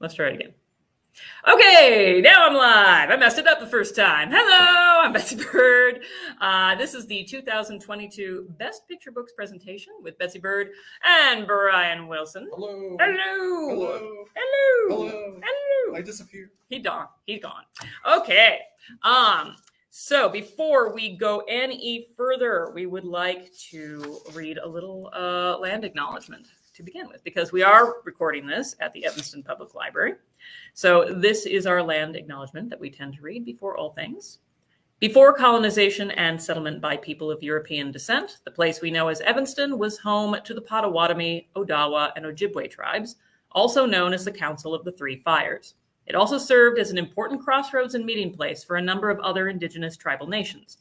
Let's try it again. Okay, now I'm live. I messed it up the first time. Hello, I'm Betsy Bird. Uh, this is the 2022 Best Picture Books presentation with Betsy Bird and Brian Wilson. Hello. Hello. Hello. Hello. Hello. Hello. I disappeared. He gone. He's gone. Okay. Um. So before we go any further, we would like to read a little uh, land acknowledgement to begin with, because we are recording this at the Evanston Public Library. So this is our land acknowledgement that we tend to read before all things. Before colonization and settlement by people of European descent, the place we know as Evanston was home to the Potawatomi, Odawa, and Ojibwe tribes, also known as the Council of the Three Fires. It also served as an important crossroads and meeting place for a number of other indigenous tribal nations,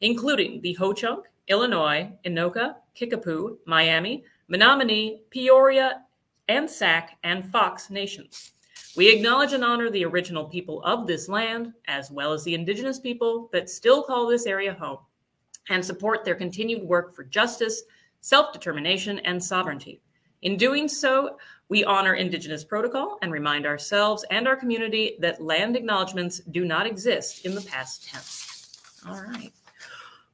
including the Ho Chunk, Illinois, Anoka, Kickapoo, Miami, Menominee, Peoria, and Sac and Fox nations. We acknowledge and honor the original people of this land, as well as the indigenous people that still call this area home, and support their continued work for justice, self determination, and sovereignty. In doing so, we honor Indigenous protocol and remind ourselves and our community that land acknowledgements do not exist in the past tense. All right.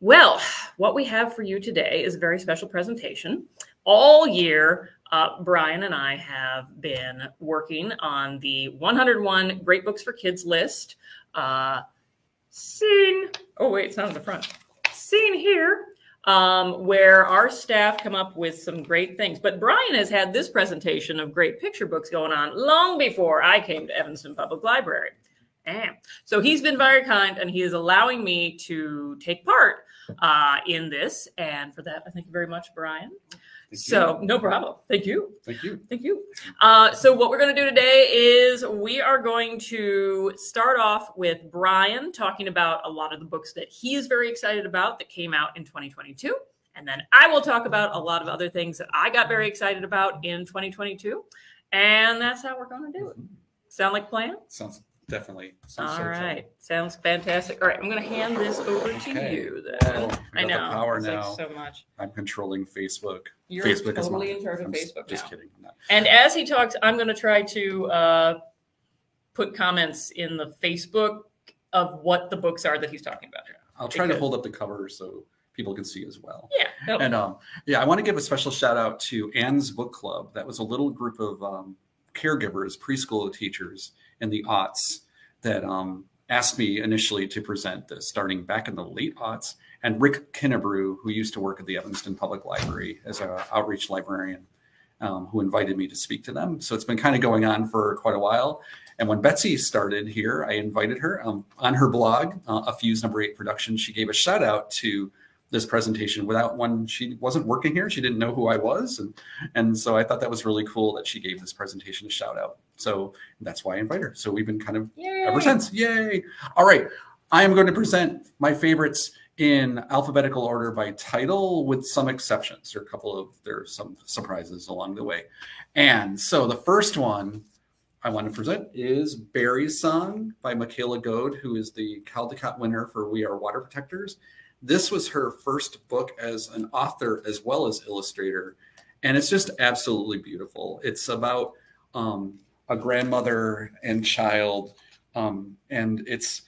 Well, what we have for you today is a very special presentation all year, uh, Brian and I have been working on the 101 Great Books for Kids list. Uh, seen, oh wait, it's not in the front. Seen here, um, where our staff come up with some great things. But Brian has had this presentation of great picture books going on long before I came to Evanston Public Library. And so he's been very kind and he is allowing me to take part uh, in this. And for that, I thank you very much, Brian. Thank So you. no problem. Thank you. Thank you. Thank you. Uh, so what we're going to do today is we are going to start off with Brian talking about a lot of the books that he is very excited about that came out in 2022. And then I will talk about a lot of other things that I got very excited about in 2022. And that's how we're going to do it. Sound like a plan? Sounds definitely. Sounds All fun. Sounds fantastic. All right. I'm going to hand this over to Okay. you then. Oh, I know. power It's like now. so much. I'm controlling Facebook. You're Facebook is totally in charge of I'm Facebook Just now. kidding. No. And as he talks, I'm going to try to uh, put comments in the Facebook of what the books are that he's talking about. Yeah. I'll try to hold up the cover so people can see as well. Yeah. And um, yeah, I want to give a special shout out to Anne's Book Club. That was a little group of um, caregivers, preschool teachers in the aughts that um, asked me initially to present this, starting back in the late aughts. And Rick Kinnebrew, who used to work at the Evanston Public Library as an outreach librarian, um, who invited me to speak to them. So it's been kind of going on for quite a while. And when Betsy started here, I invited her um, on her blog, uh, A Fuse Number Eight Production. She gave a shout out to this presentation without one. She wasn't working here. She didn't know who I was. And, and so I thought that was really cool that she gave this presentation a shout out. So that's why I invited her. So we've been kind of Yay. ever since. Yay. All right. I am going to present my favorites in alphabetical order by title with some exceptions. There are a couple of, there are some surprises along the way. And so the first one I want to present is Berry's Song by Michaela Goade, who is the Caldecott winner for We Are Water Protectors. This was her first book as an author as well as illustrator. And it's just absolutely beautiful. It's about um, a grandmother and child, um, and it's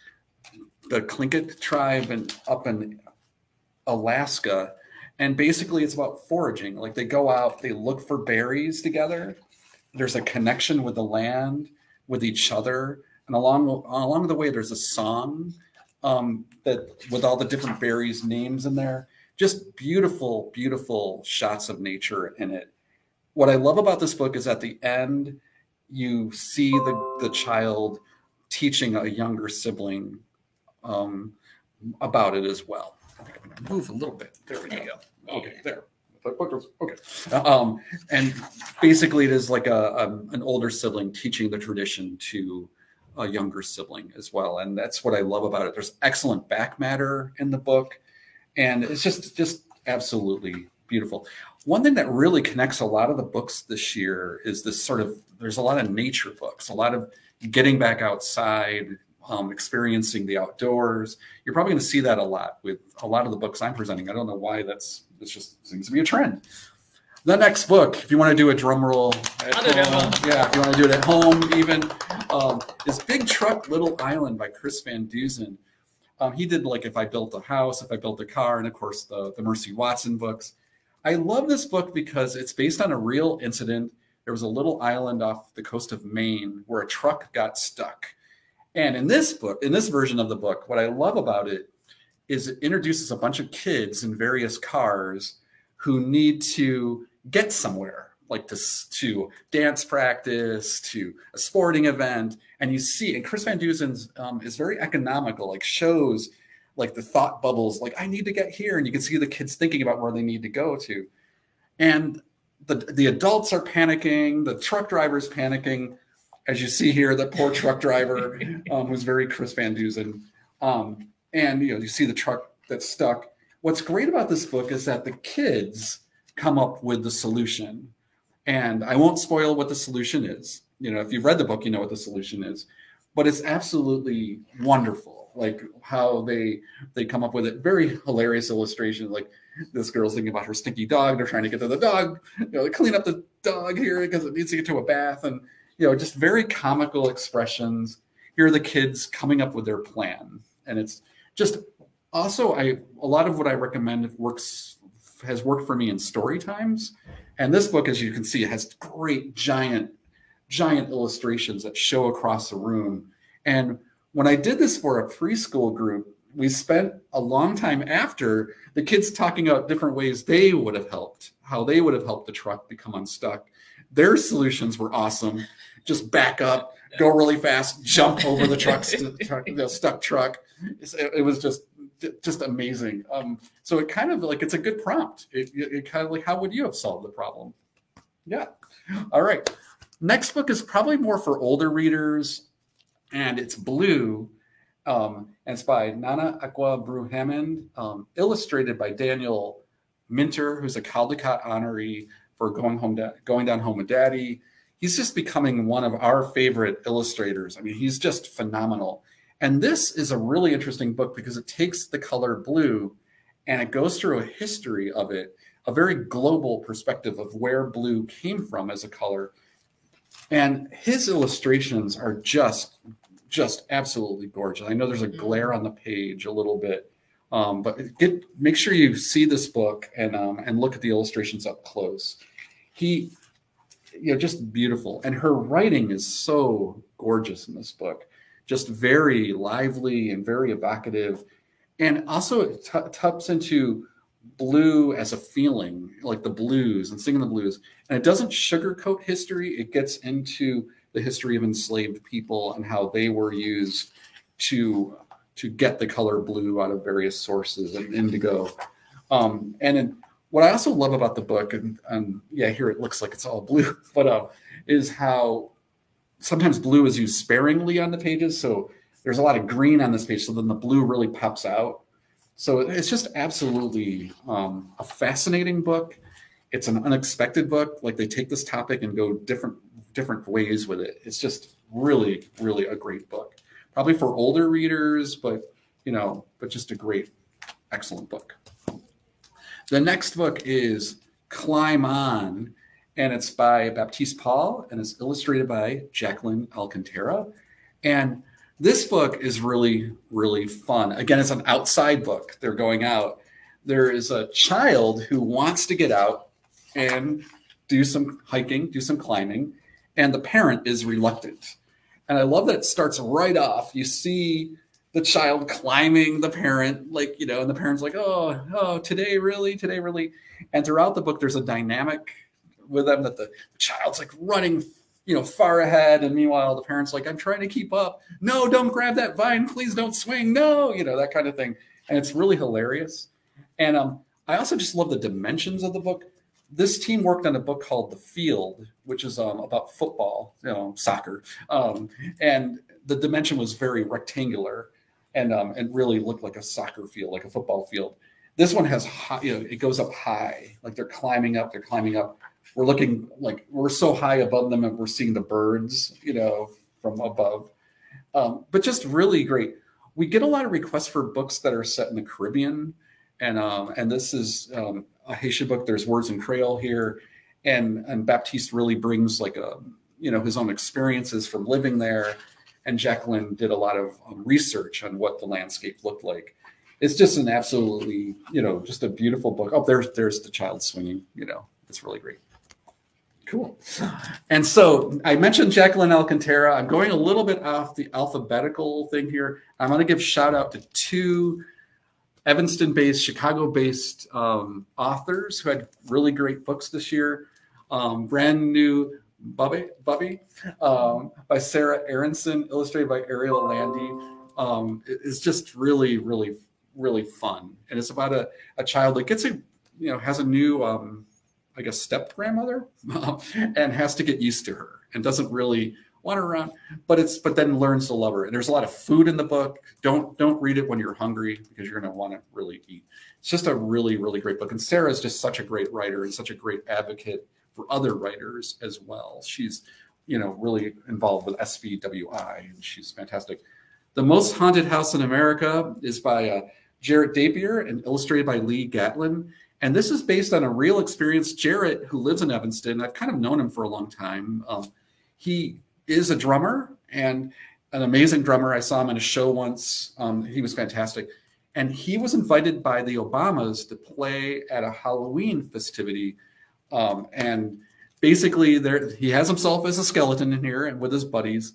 the Tlingit tribe and up in Alaska. And basically, it's about foraging. Like they go out, they look for berries together. There's a connection with the land, with each other, and along along the way, there's a song um, that with all the different berries names in there. Just beautiful, beautiful shots of nature in it. What I love about this book is at the end, you see the the child teaching a younger sibling um, about it as well. I think I'm gonna move a little bit. There we go. Okay, there. Okay. Um, and basically, it is like a, a an older sibling teaching the tradition to a younger sibling as well, and that's what I love about it. There's excellent back matter in the book, and it's just just absolutely beautiful. One thing that really connects a lot of the books this year is this sort of there's a lot of nature books, a lot of getting back outside, um, experiencing the outdoors. You're probably going to see that a lot with a lot of the books I'm presenting. I don't know why that's it just seems to be a trend. the next book, if you want to do a drum roll, at I'll do a drum home, yeah, if you want to do it at home, even, um, is Big Truck Little Island by Chris Van Dusen. Um, he did like if I built a house, if I built a car, and of course the the Mercy Watson books. I love this book because it's based on a real incident. There was a little island off the coast of Maine where a truck got stuck. And in this book, in this version of the book, what I love about it is it introduces a bunch of kids in various cars who need to get somewhere, like to, to dance practice, to a sporting event. And you see, and Chris Van Dusen's um, is very economical, like shows like the thought bubbles, like I need to get here. And you can see the kids thinking about where they need to go to. And the, the adults are panicking, the truck driver's panicking. As you see here, the poor truck driver um, was very Chris Van Dusen. Um, and you know, you see the truck that's stuck. What's great about this book is that the kids come up with the solution. And I won't spoil what the solution is. You know, if you've read the book, you know what the solution is. But it's absolutely wonderful, like how they they come up with it. Very hilarious illustration, like this girl's thinking about her stinky dog. They're trying to get to the dog, you know, clean up the dog here because it needs to get to a bath, and you know, just very comical expressions. Here are the kids coming up with their plan, and it's just also I a lot of what I recommend works has worked for me in story times, and this book, as you can see, has great giant giant illustrations that show across the room. And when I did this for a preschool group, we spent a long time after the kids talking about different ways they would have helped, how they would have helped the truck become unstuck. Their solutions were awesome. Just back up, go really fast, jump over the truck, the stuck truck. It, was just just amazing. Um, so it kind of like it's a good prompt. It, it, it kind of like how would you have solved the problem? Yeah. All right. Next book is probably more for older readers, and it's blue. Um, and it's by Nana Ekua Brew Hammond, um, illustrated by Daniel Minter, who's a Caldecott honoree for going home, going down home with Daddy. He's just becoming one of our favorite illustrators. I mean, he's just phenomenal. And this is a really interesting book because it takes the color blue and it goes through a history of it, a very global perspective of where blue came from as a color and his illustrations are just just absolutely gorgeous. I know there's a glare on the page a little bit um, but get make sure you see this book and um, and look at the illustrations up close. He you know just beautiful. And her writing is so gorgeous in this book. Just very lively and very evocative. And also it t- taps into blue as a feeling, like the blues and singing the blues. And it doesn't sugarcoat history, it gets into the history of enslaved people and how they were used to to get the color blue out of various sources and indigo. Um, and in, what I also love about the book, and, and, yeah, here it looks like it's all blue, but uh, is how sometimes blue is used sparingly on the pages. So there's a lot of green on this page, so then the blue really pops out. So it's just absolutely um, a fascinating book. It's an unexpected book. Like they take this topic and go different different ways with it. It's just really, really a great book. Probably for older readers, but you know, but just a great, excellent book. The next book is Climb On, and it's by Baptiste Paul, and it's illustrated by Jacqueline Alcantara. And this book is really, really fun. Again, it's an outside book. They're going out. There is a child who wants to get out and do some hiking, do some climbing, and the parent is reluctant. And I love that it starts right off. You see the child climbing the parent, like, you know, and the parent's like, oh, oh, today, really? Today, really? And throughout the book, there's a dynamic with them that the, child's like running you know, far ahead. And meanwhile, the parents like, I'm trying to keep up. No, don't grab that vine. Please don't swing. No, you know, that kind of thing. And it's really hilarious. And um, I also just love the dimensions of the book. This team worked on a book called The Field, which is um, about football, you know, soccer. Um, and the dimension was very rectangular and um, and really looked like a soccer field, like a football field. This one has high, you know, it goes up high, like they're climbing up, they're climbing up we're looking like we're so high above them and we're seeing the birds, you know, from above. Um, but just really great. We get a lot of requests for books that are set in the Caribbean. and um, and this is um, a Haitian book. There's words in Creole here, and and Baptiste really brings like a you know his own experiences from living there, and Jacqueline did a lot of um, research on what the landscape looked like. It's just an absolutely you know just a beautiful book. Oh, there's there's the child swinging. You know, it's really great. Cool. And so I mentioned Jacqueline Alcantara. I'm going a little bit off the alphabetical thing here. I'm going to give shout out to two Evanston-based, Chicago-based um, authors who had really great books this year. Um, brand new Bubbe, Bubbe um, by Sarah Aronson, illustrated by Ariel Landy. Um, it's just really, really, really fun. And it's about a, a child that gets a, you know, has a new um, I guess, step grandmother and has to get used to her and doesn't really want her around, but it's but then learns to love her. And there's a lot of food in the book. Don't don't read it when you're hungry because you're going to want to really eat. It's just a really really great book. And Sarah is just such a great writer and such a great advocate for other writers as well. She's you know really involved with SCBWI and she's fantastic. The Most Haunted House in America is by uh, Jarrett Dapier and illustrated by Lee Gatlin. And this is based on a real experience. Jarrett, who lives in Evanston, I've kind of known him for a long time. Um, he is a drummer and an amazing drummer. I saw him in a show once. Um, he was fantastic. And he was invited by the Obamas to play at a Halloween festivity. Um, and basically, there he has himself as a skeleton in here and with his buddies.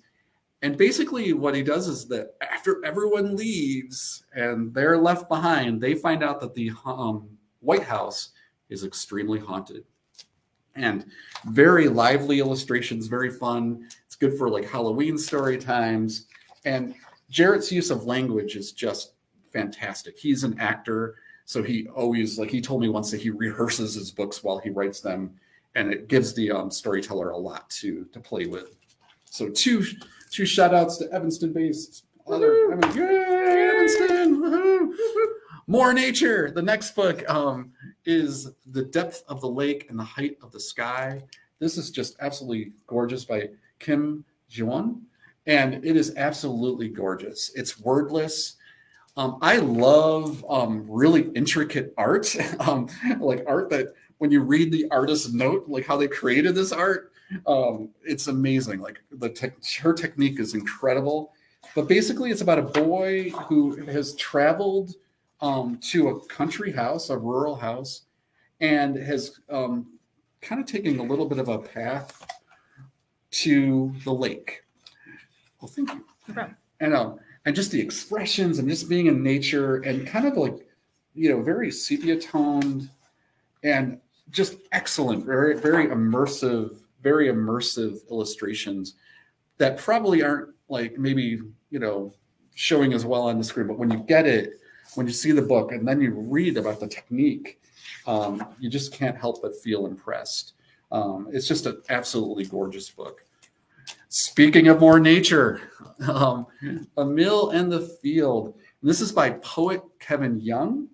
And basically, what he does is that after everyone leaves and they're left behind, they find out that the um, White House is extremely haunted. And very lively illustrations, very fun. It's good for like Halloween story times. And Jarrett's use of language is just fantastic. He's an actor, so he always like he told me once that he rehearses his books while he writes them, and it gives the um, storyteller a lot to to play with. So two two shout outs to Evanston based other I mean, yay, Evanston. More nature. The next book um, is The Depth of the Lake and the Height of the Sky. This is just absolutely gorgeous by Kim Jiwon. And it is absolutely gorgeous. It's wordless. Um, I love um, really intricate art, um, like art that when you read the artist's note, like how they created this art, um, it's amazing. Like the te her technique is incredible. But basically, it's about a boy who has traveled um, to a country house, a rural house, and has um, kind of taken a little bit of a path to the lake. Well, thank you. Okay. And um, and just the expressions and just being in nature and kind of like, you know, very sepia toned and just excellent, very very immersive, very immersive illustrations that probably aren't like maybe you know showing as well on the screen, but when you get it, when you see the book and then you read about the technique, um, you just can't help but feel impressed. Um, it's just an absolutely gorgeous book. Speaking of more nature, um, Emile and the Field. This is by poet Kevin Young,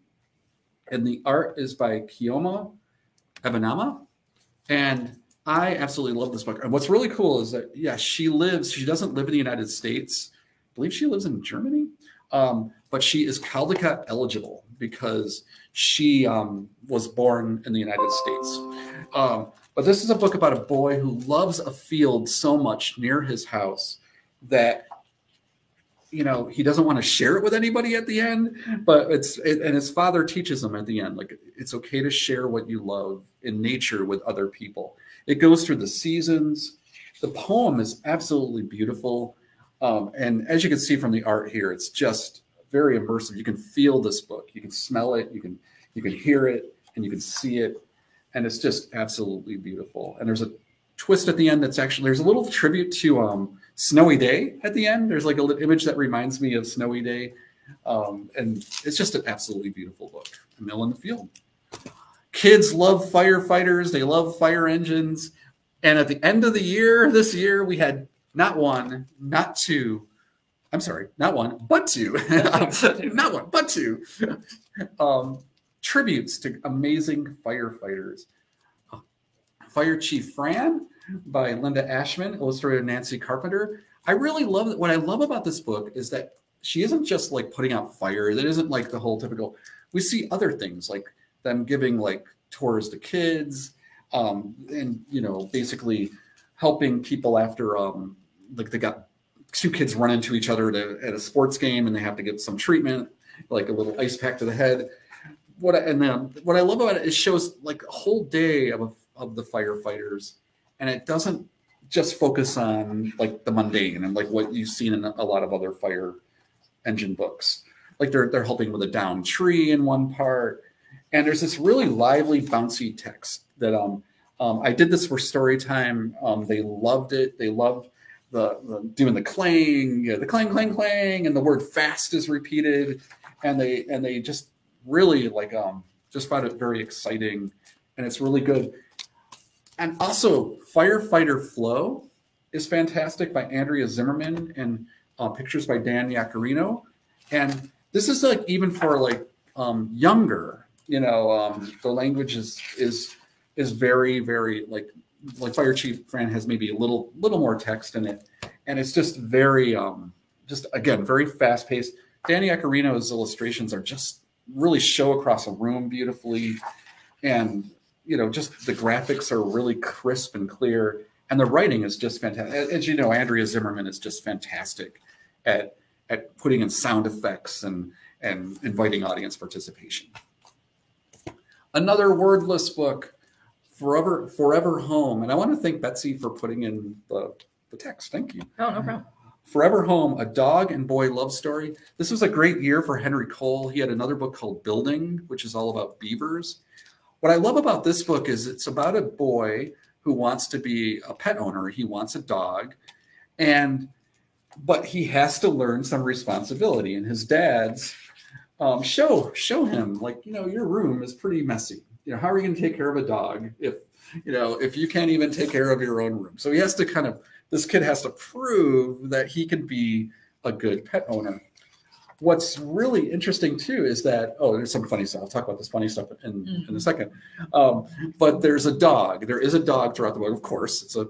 and the art is by Chioma Ebinama. And I absolutely love this book. And what's really cool is that, yeah, she lives, she doesn't live in the United States. I believe she lives in Germany. Um, but she is Caldecott eligible because she um, was born in the United States. Um, but this is a book about a boy who loves a field so much near his house that you know he doesn't want to share it with anybody at the end but it's it, and his father teaches him at the end like it's okay to share what you love in nature with other people. It goes through the seasons. The poem is absolutely beautiful um, and as you can see from the art here it's just very immersive. You can feel this book. You can smell it. You can you can hear it, and you can see it, and it's just absolutely beautiful. And there's a twist at the end that's actually there's a little tribute to um, Snowy Day at the end. There's like an image that reminds me of Snowy Day, um, and it's just an absolutely beautiful book. Emile in the field. Kids love firefighters. They love fire engines. And at the end of the year, this year, we had not one, not two, I'm sorry, not one, but two. not one, but two. Um, tributes to amazing firefighters. Fire Chief Fran by Linda Ashman, illustrated Nancy Carpenter. I really love. What I love about this book is that she isn't just like putting out fire. It isn't like the whole typical we see other things like them giving like tours to kids, um, and you know, basically helping people after um, like they got two kids run into each other at at a sports game and they have to get some treatment, like a little ice pack to the head. What I, and then what I love about it, it shows like a whole day of of the firefighters, and it doesn't just focus on like the mundane and like what you've seen in a lot of other fire engine books. Like they're they're helping with a down tree in one part, and there's this really lively, bouncy text that um, um I did this for story time. Um, they loved it. They loved the, the doing the clang, you know, the clang, clang, clang, and the word fast is repeated, and they and they just really like um just found it very exciting, and it's really good. And also, Firefighter Flo is fantastic by Andrea Zimmerman and uh, pictures by Dan Yaccarino. And this is like even for like um, younger, you know, um, the language is is is very very like like Fire Chief Fran has maybe a little little more text in it, and it's just very um just again very fast paced. Dan Yaccarino's illustrations are just really show across a room beautifully, and you know, just the graphics are really crisp and clear, and the writing is just fantastic. As you know, Andrea Zimmerman is just fantastic at at putting in sound effects and and inviting audience participation. Another wordless book, Forever Forever Home, and I want to thank Betsy for putting in the the text. Thank you. Oh, no problem. Forever Home, a dog and boy love story. This was a great year for Henry Cole. He had another book called Building, which is all about beavers. What I love about this book is it's about a boy who wants to be a pet owner. He wants a dog, and but he has to learn some responsibility. And his dad's um, show show him like you know your room is pretty messy. You know how are you going to take care of a dog if you know if you can't even take care of your own room? So he has to kind of this kid has to prove that he can be a good pet owner. What's really interesting too is that oh there's some funny stuff. I'll talk about this funny stuff in, mm-hmm. in a mm-hmm. second. Um, but there's a dog. There is a dog throughout the book. Of course it's a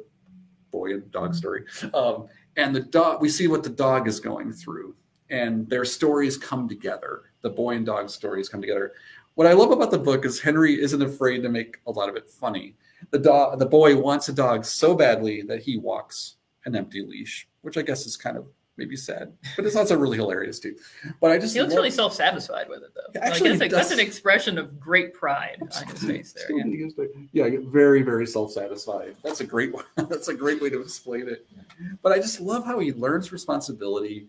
boy and dog story. Um, and the dog we see what the dog is going through and their stories come together. The boy and dog stories come together what i love about the book is henry isn't afraid to make a lot of it funny the dog the boy wants a dog so badly that he walks an empty leash which i guess is kind of maybe sad, but it's also really hilarious too. But I just he looks really self satisfied with it though. Actually, like, that's, that's an expression of great pride on his face there. Yeah. yeah, very very self satisfied. That's a great one. that's a great way to explain it. But I just love how he learns responsibility,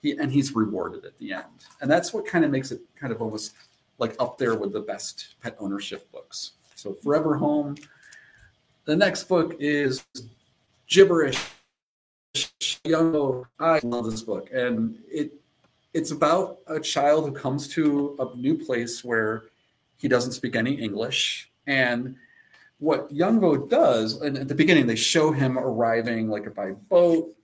he and he's rewarded at the end, and that's what kind of makes it kind of almost like up there with the best pet ownership books. So Forever Home. The next book is Gibberish. Young, I love this book, and it it's about a child who comes to a new place where he doesn't speak any English, and what Young Vo does, and at the beginning they show him arriving like by boat,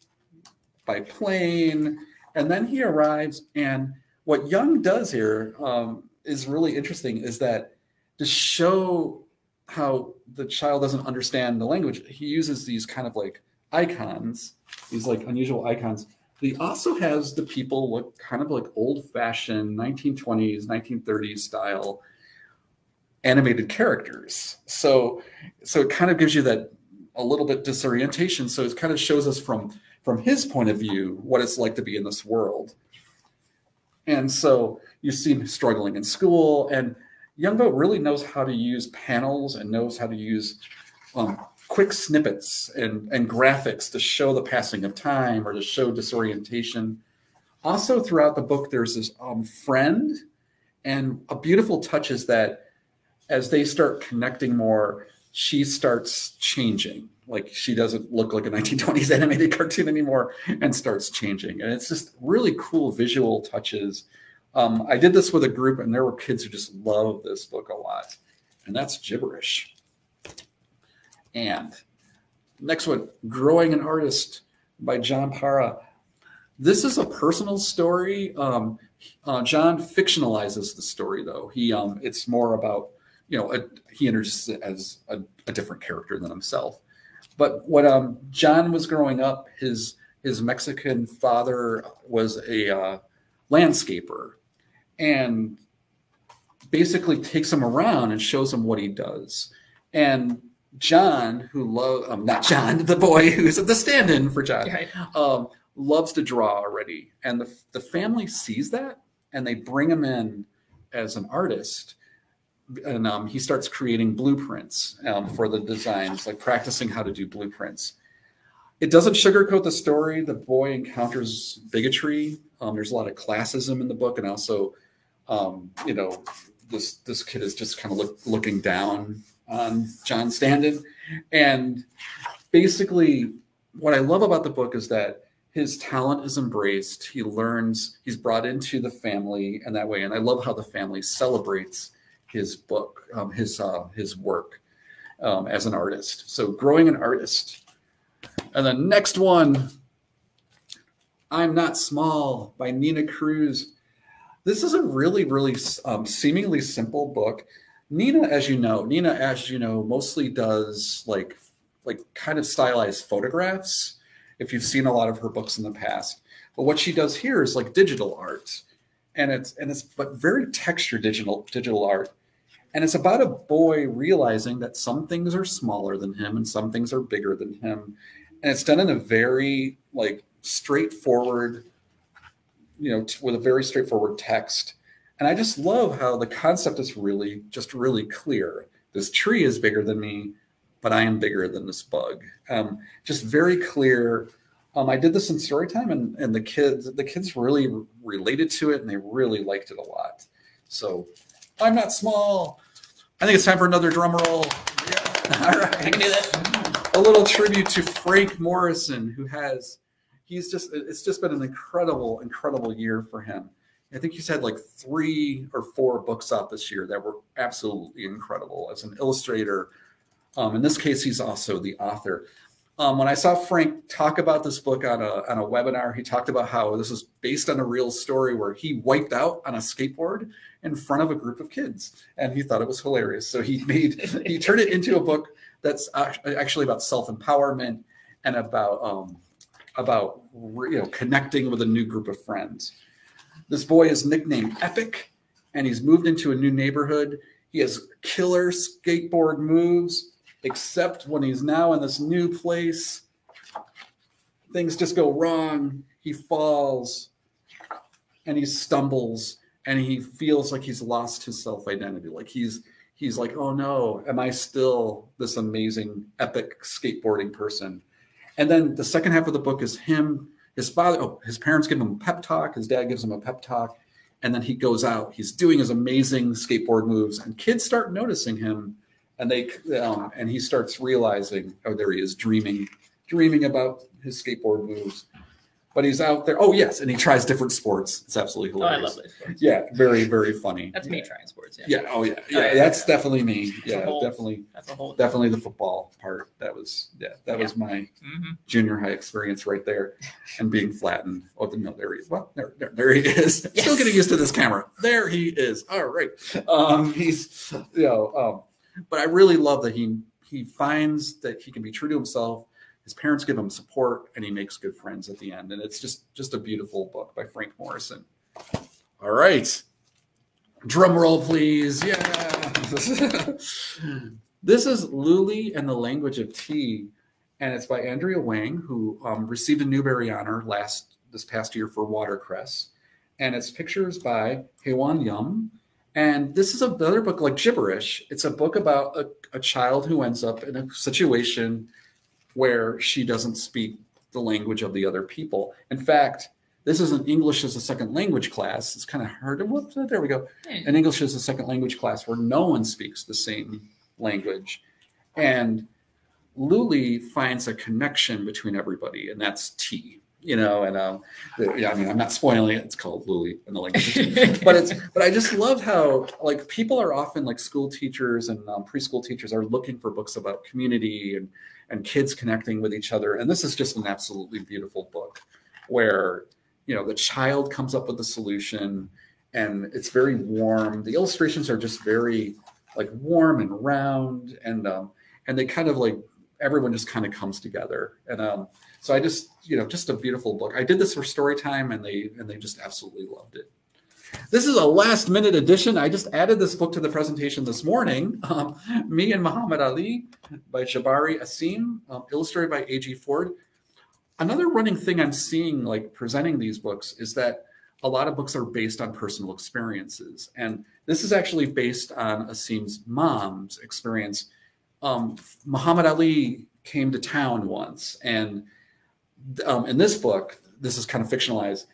by plane, and then he arrives, and what Young does here um, is really interesting. Is that to show how the child doesn't understand the language, he uses these kind of like icons these like unusual icons. He also has the people look kind of like old fashioned 1920s, 1930s style animated characters. So, so it kind of gives you that a little bit disorientation. So it kind of shows us from from his point of view what it's like to be in this world. And so you see him struggling in school, and Young Vo really knows how to use panels and knows how to use um, quick snippets and, and graphics to show the passing of time or to show disorientation. Also, throughout the book, there's this um, friend, and a beautiful touch is that as they start connecting more, she starts changing. Like she doesn't look like a 1920s animated cartoon anymore and starts changing. And it's just really cool visual touches. Um, I did this with a group, and there were kids who just love this book a lot. And that's gibberish. And next one, Growing an Artist by John Parra. This is a personal story. Um, uh, John fictionalizes the story, though. He um, it's more about you know a, he enters as a, a, different character than himself. But when um, John was growing up, his his Mexican father was a uh, landscaper, and basically takes him around and shows him what he does. And John, who love um, not John, the boy who's the stand-in for John, Right. um, loves to draw already, and the the family sees that, and they bring him in as an artist, and um, he starts creating blueprints um, for the designs, like practicing how to do blueprints. It doesn't sugarcoat the story. The boy encounters bigotry. Um, there's a lot of classism in the book, and also, um, you know, this this kid is just kind of look, looking down on John Standen, and basically, what I love about the book is that his talent is embraced. He learns. He's brought into the family, and that way. And I love how the family celebrates his book, um, his uh, his work um, as an artist. So, growing an artist. And the next one, I'm Not Small by Nina Crews. This is a really, really um, seemingly simple book. Nina, as you know, Nina, as you know, mostly does like like kind of stylized photographs. If you've seen a lot of her books in the past, but what she does here is like digital art, and it's and it's but very texture digital digital art, and it's about a boy realizing that some things are smaller than him and some things are bigger than him, and it's done in a very like straightforward, you know, with a very straightforward text. And I just love how the concept is really just really clear. This tree is bigger than me, but I am bigger than this bug. Um, just very clear. Um, I did this in story time, and, and the kids the kids really related to it, and they really liked it a lot. So I'm not small. I think it's time for another drum roll. Yeah. All right. I can do that. A little tribute to Frank Morrison, who has he's just it's just been an incredible, incredible year for him. I think he's had like three or four books out this year that were absolutely incredible as an illustrator. Um, in this case, he's also the author. Um, when I saw Frank talk about this book on a, on a webinar, he talked about how this is based on a real story where he wiped out on a skateboard in front of a group of kids, and he thought it was hilarious. So he made he turned it into a book that's actually about self empowerment and about um, about you know connecting with a new group of friends. This boy is nicknamed Epic, and he's moved into a new neighborhood. He has killer skateboard moves, except when he's now in this new place, things just go wrong. He falls and he stumbles and he feels like he's lost his self identity. Like he's he's like, oh no, am I still this amazing epic skateboarding person? And then the second half of the book is him his father, oh, his parents give him a pep talk. His dad gives him a pep talk. And then he goes out. He's doing his amazing skateboard moves, and kids start noticing him. And they, um, and he starts realizing, oh, there he is, dreaming, dreaming about his skateboard moves. But he's out there. Oh yes, and he tries different sports. It's absolutely Oh, I hilarious. love those sports. Yeah, very very funny. That's me trying sports. Yeah. Yeah. Oh yeah. yeah, Yeah. yeah, That's yeah. definitely me. a Yeah. whole- Definitely. That's a whole. Definitely the football part. That was yeah. That was my hmm junior high experience right there and being flattened. Oh, no, there he is. Well, there, there, there he is. Still getting used to this camera. There he is. All right. Um, he's, you know, um, but I really love that he he finds that he can be true to himself. His parents give him support, and he makes good friends at the end. And it's just just a beautiful book by Frank Morrison. All right. Drum roll, please. Yeah. this is Luli and the Language of Tea and it's by Andrea Wang, who um, received a Newbery honor last this past year for Watercress, and it's pictures by Hyewon Yum. And this is another book like gibberish. It's a book about a, a child who ends up in a situation where she doesn't speak the language of the other people. In fact, this is an English as a second language class. It's kind of hard to. Whoops, oh, there we go an English as a second language class where no one speaks the same language. And Luli finds a connection between everybody, and that's tea. You know, and um, yeah, I mean, I'm not spoiling it. It's called Luli in the language, but it's but I just love how like people are often like school teachers and um, preschool teachers are looking for books about community and and kids connecting with each other, and this is just an absolutely beautiful book where you know the child comes up with the solution and it's very warm. The illustrations are just very like warm and round, and um, and they kind of like everyone just kind of comes together. And um, so I just you know just a beautiful book. I did this for story time, and they and they just absolutely loved it. This is a last minute addition. I just added this book to the presentation this morning. Um, Me and Muhammad Ali by Jabari Asim, um, illustrated by A.G. Ford. Another running thing I'm seeing, like presenting these books, is that a lot of books are based on personal experiences. And this is actually based on Asim's mom's experience. Um, Muhammad Ali came to town once, and um, in this book, this is kind of fictionalized.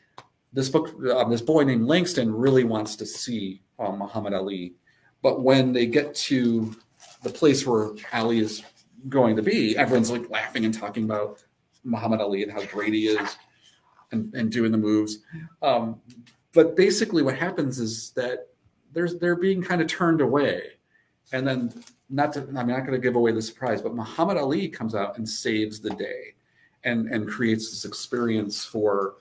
This book, um, this boy named Langston really wants to see um, Muhammad Ali, but when they get to the place where Ali is going to be, everyone's like laughing and talking about Muhammad Ali and how great he is, and, and doing the moves. Um, but basically, what happens is that there's they're being kind of turned away, and then not to, I'm not going to give away the surprise, but Muhammad Ali comes out and saves the day and and creates this experience for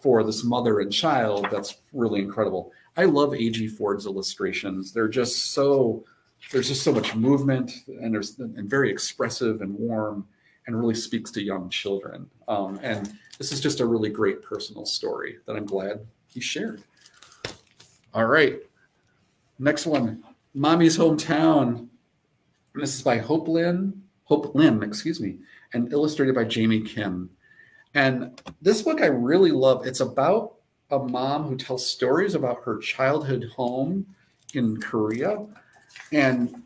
for this mother and child that's really incredible. I love A.G. Ford's illustrations. They're just so there's just so much movement and there's and very expressive and warm and really speaks to young children. Um, and this is just a really great personal story that I'm glad he shared. All right, next one, Mommy's Hometown. This is by Hope Lynn, Hope Lim, excuse me and illustrated by Jaime Kim. And this book I really love. It's about a mom who tells stories about her childhood home in Korea. And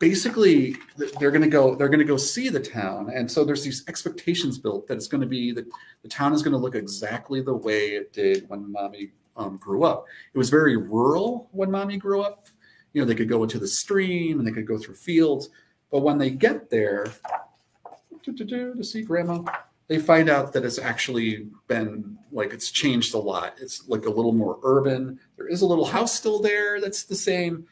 basically they're going to go they're going to go see the town and so there's these expectations built that it's going to be that the town is going to look exactly the way it did when mommy um, grew up it was very rural when mommy grew up you know they could go into the stream and they could go through fields but when they get there to do to see grandma. They find out that it's actually been like it's changed a lot. It's like a little more urban. There is a little house still there that's the same.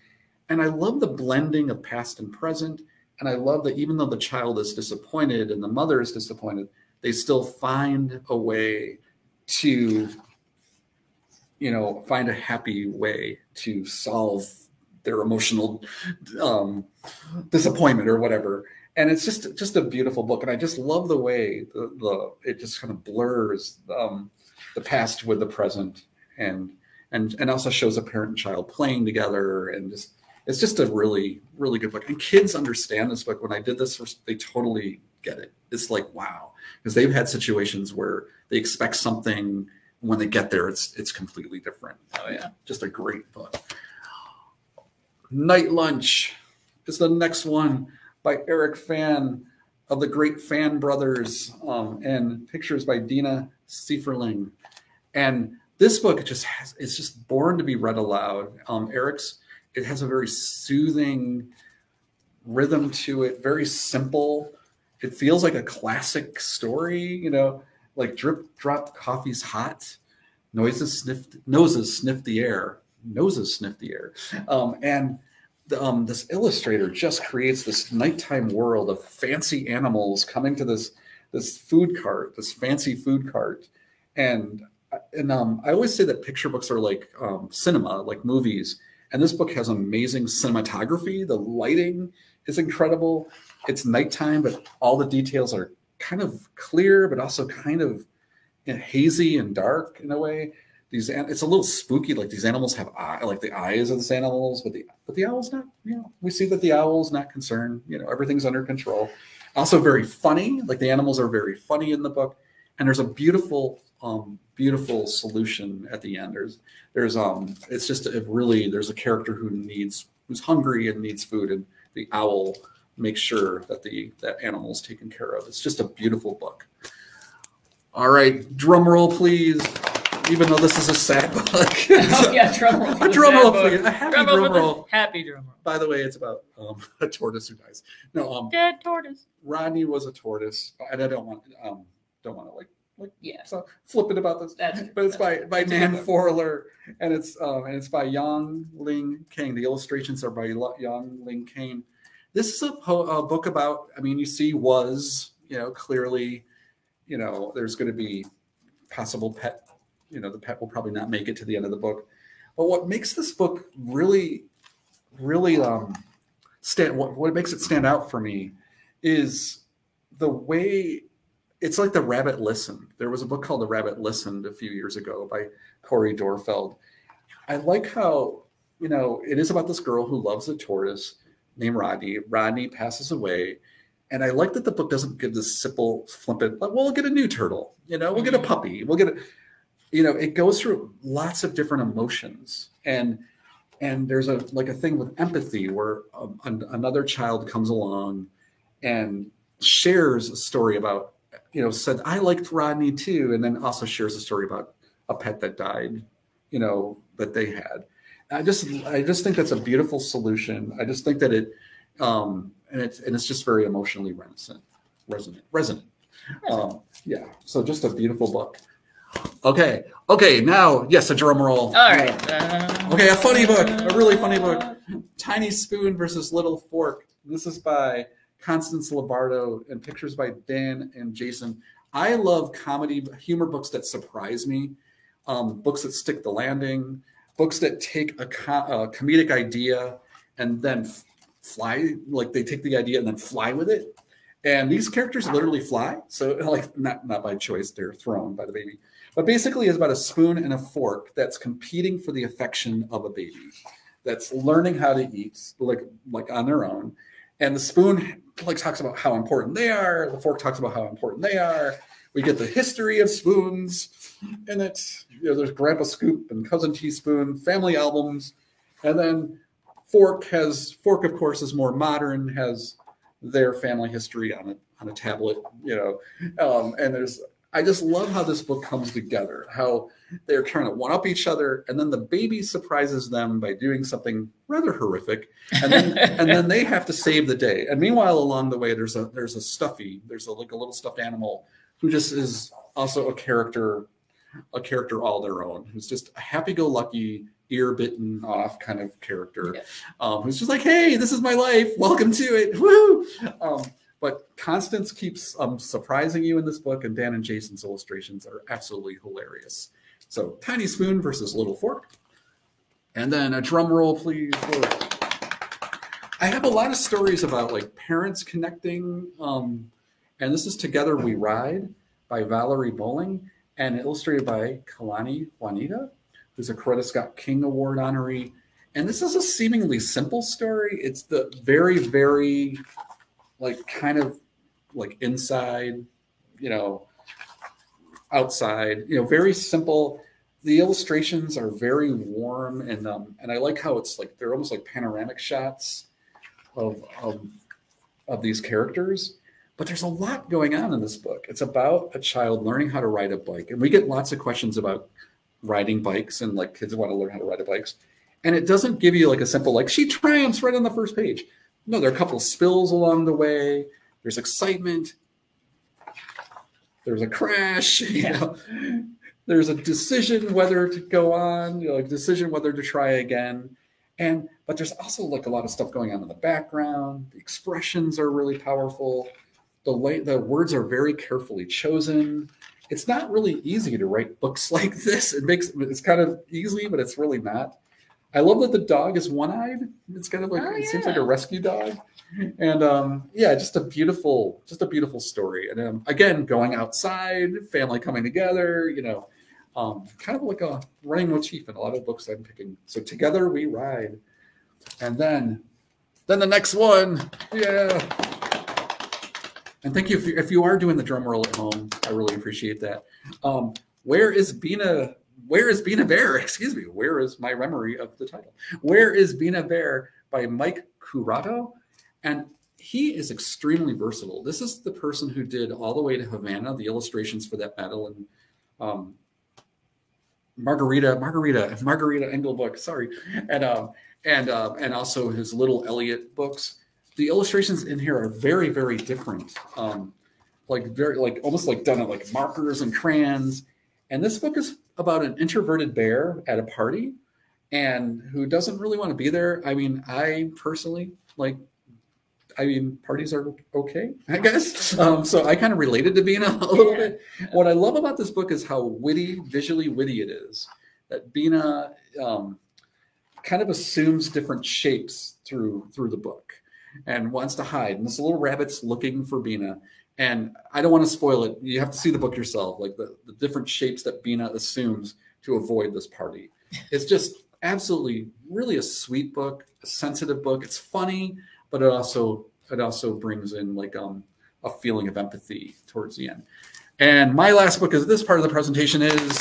And I love the blending of past and present. And I love that even though the child is disappointed and the mother is disappointed, they still find a way to, you know, find a happy way to solve their emotional um, disappointment or whatever and it's just just a beautiful book and i just love the way the, the it just kind of blurs um, the past with the present and and and also shows a parent and child playing together and just it's just a really really good book. And kids understand this book. When i did this they totally get it. It's like wow. Because they've had situations where they expect something when they get there it's it's completely different. Oh yeah. Just a great book. Night lunch is the next one by Eric Fan of the Great Fan Brothers, um, and pictures by Dena Seiferling. And this book just has, it's just born to be read aloud. Um, Eric's, it has a very soothing rhythm to it, very simple. It feels like a classic story, you know, like drip, drop, coffee's hot, noises sniff, noses sniff the air, noses sniff the air. Um, and um, this illustrator just creates this nighttime world of fancy animals coming to this this food cart, this fancy food cart, and and um, I always say that picture books are like um, cinema, like movies, and this book has amazing cinematography. The lighting is incredible. It's nighttime, but all the details are kind of clear, but also kind of hazy and dark in a way these it's a little spooky like these animals have eye like the eyes of these animals but the but the owl's not you know we see that the owl's not concerned you know everything's under control. Also very funny like the animals are very funny in the book. And there's a beautiful um beautiful solution at the end. There's there's um it's just a really there's a character who needs who's hungry and needs food and the owl makes sure that the that animal's taken care of. It's just a beautiful book. All right drum roll please even though this is a sad book. oh, yeah, drum roll. a drum roll, please. A happy drum, drum roll. Happy drum roll. By the way, it's about um, a tortoise who dies. No, um, dead tortoise. Rodney was a tortoise, and I don't want um, don't want to like like yeah, so flippant about this. That's, but it's by by Nan Forler, and it's um, and it's by Yong Ling Kang. The illustrations are by Yong Ling Kang. This is a, a book about. I mean, you see, was you know clearly, you know, there's going to be possible pet you know the pet will probably not make it to the end of the book. But what makes this book really, really um, stand what, what makes it stand out for me is the way it's like the rabbit listened. There was a book called The Rabbit Listened a few years ago by Cori Doerrfeld. I like how you know it is about this girl who loves a tortoise named Rodney. Rodney passes away, and I like that the book doesn't give this simple, flippant. Like, well, we'll get a new turtle. You know, we'll get a puppy. We'll get a. You know, it goes through lots of different emotions, and and there's a like a thing with empathy where um, an, another child comes along and shares a story about you know said i liked rodney too and then also shares a story about a pet that died you know that they had. I just i just think that's a beautiful solution. I just think that it um and it's and it's just very emotionally resonant resonant. Resonant. Um yeah. So just a beautiful book okay okay now yes a drum roll All right. Okay, a funny book, a really funny book. Tiny Spoon versus Little Fork. This is by Constance Lombardo and pictures by Dan and Jason. I love comedy, humor books that surprise me, um, books that stick the landing, books that take a, co- a comedic idea and then f- fly, like they take the idea and then fly with it. And these characters literally fly. So, like, not, not by choice, they're thrown by the baby. But basically, it's about a spoon and a fork that's competing for the affection of a baby, that's learning how to eat like like on their own. And the spoon like talks about how important they are. The fork talks about how important they are. We get the history of spoons, and it's you know there's Grandpa Scoop and Cousin Teaspoon, family albums, and then fork has fork of course is more modern, has their family history on a on a tablet, you know, um, and there's I just love how this book comes together, how they're trying to one up each other, and then the baby surprises them by doing something rather horrific, and then and then they have to save the day. And meanwhile, along the way, there's a there's a stuffy, there's a, like a little stuffed animal who just is also a character, a character all their own, who's just a happy-go-lucky, ear bitten off kind of character, Yeah. um, who's just like, hey, this is my life, welcome to it, woo! Um, but Constance keeps um, surprising you in this book, and Dan and Jason's illustrations are absolutely hilarious. So, Tiny Spoon versus Little Fork. And then a drum roll, please. I have a lot of stories about like parents connecting. Um, and this is Together We Ride by Valerie Bolling and illustrated by Kaylani Juanita, who's a Coretta Scott King Award honoree. And this is a seemingly simple story. It's the very, very like kind of like inside, you know, outside, you know, very simple. The illustrations are very warm and um, and I like how it's like they're almost like panoramic shots of of, of these characters. But there's a lot going on in this book. It's about a child learning how to ride a bike, and we get lots of questions about riding bikes and like kids want to learn how to ride a bikes. And it doesn't give you like a simple like she triumphs right on the first page. No, there are a couple of spills along the way. There's excitement. There's a crash. You know, there's a decision whether to go on. You know, a decision whether to try again. And but there's also like a lot of stuff going on in the background. The expressions are really powerful. The la- the words are very carefully chosen. It's not really easy to write books like this. It makes it's kind of easy, but it's really not. I love that the dog is one-eyed. It's kind of like Oh, it seems like a rescue dog, and um, yeah, just a beautiful, just a beautiful story. And um, again, going outside, family coming together, you know, um, kind of like a running motif in a lot of books I'm picking. So together we ride, and then, then the next one, yeah. And thank you if you, if you are doing the drum roll at home. I really appreciate that. Um, where is Bina? Where is Bina Bear? Excuse me. Where is my memory of the title? Where is Bina Bear by Mike Curato? And he is extremely versatile. This is the person who did all the way to Havana, the illustrations for that medal, and um, Margarita, Margarita, Margarita Engle book. Sorry, and um, and um, and also his Little Elliot books. The illustrations in here are very, very different. Um, like very, like almost like done at like markers and crayons. And this book is about an introverted bear at a party, and who doesn't really want to be there. I mean, I personally like. I mean, parties are okay, I guess. Um, so I kind of related to Bina a little Yeah. bit. What I love about this book is how witty, visually witty it is. That Bina um, kind of assumes different shapes through through the book and wants to hide. And this little rabbit's looking for Bina. And I don't want to spoil it. You have to see the book yourself, like the, the different shapes that Bina assumes to avoid this party. It's just absolutely really a sweet book, a sensitive book. It's funny, but it also it also brings in like um a feeling of empathy towards the end. And my last book is this part of the presentation is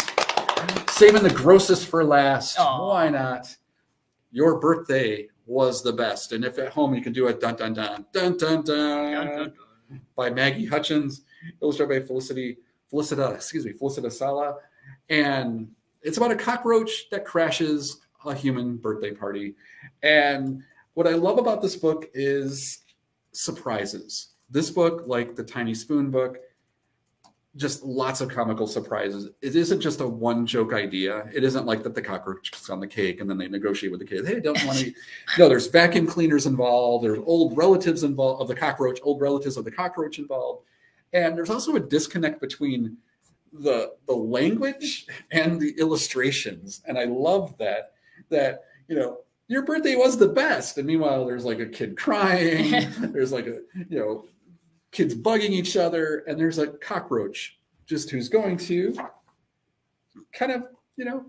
saving the grossest for last. Aw. Why not? Your birthday was the best. And if at home you can do a dun dun dun dun dun dun, Dun, dun, by Maggie Hutchings, illustrated by Felicity Felicita, excuse me, Felicita Sala. And it's about a cockroach that crashes a human birthday party. And what I love about this book is surprises. This book, like the Tiny Spoon book, just lots of comical surprises. It isn't just a one joke idea. It isn't like that the cockroach is on the cake and then they negotiate with the kids. Hey, don't want to. no, there's vacuum cleaners involved. There's old relatives involved of the cockroach, old relatives of the cockroach involved, and there's also a disconnect between the the language and the illustrations. And I love that. That you know your birthday was the best, and meanwhile there's like a kid crying. there's like a you know kids bugging each other, and there's a cockroach just who's going to kind of, you know,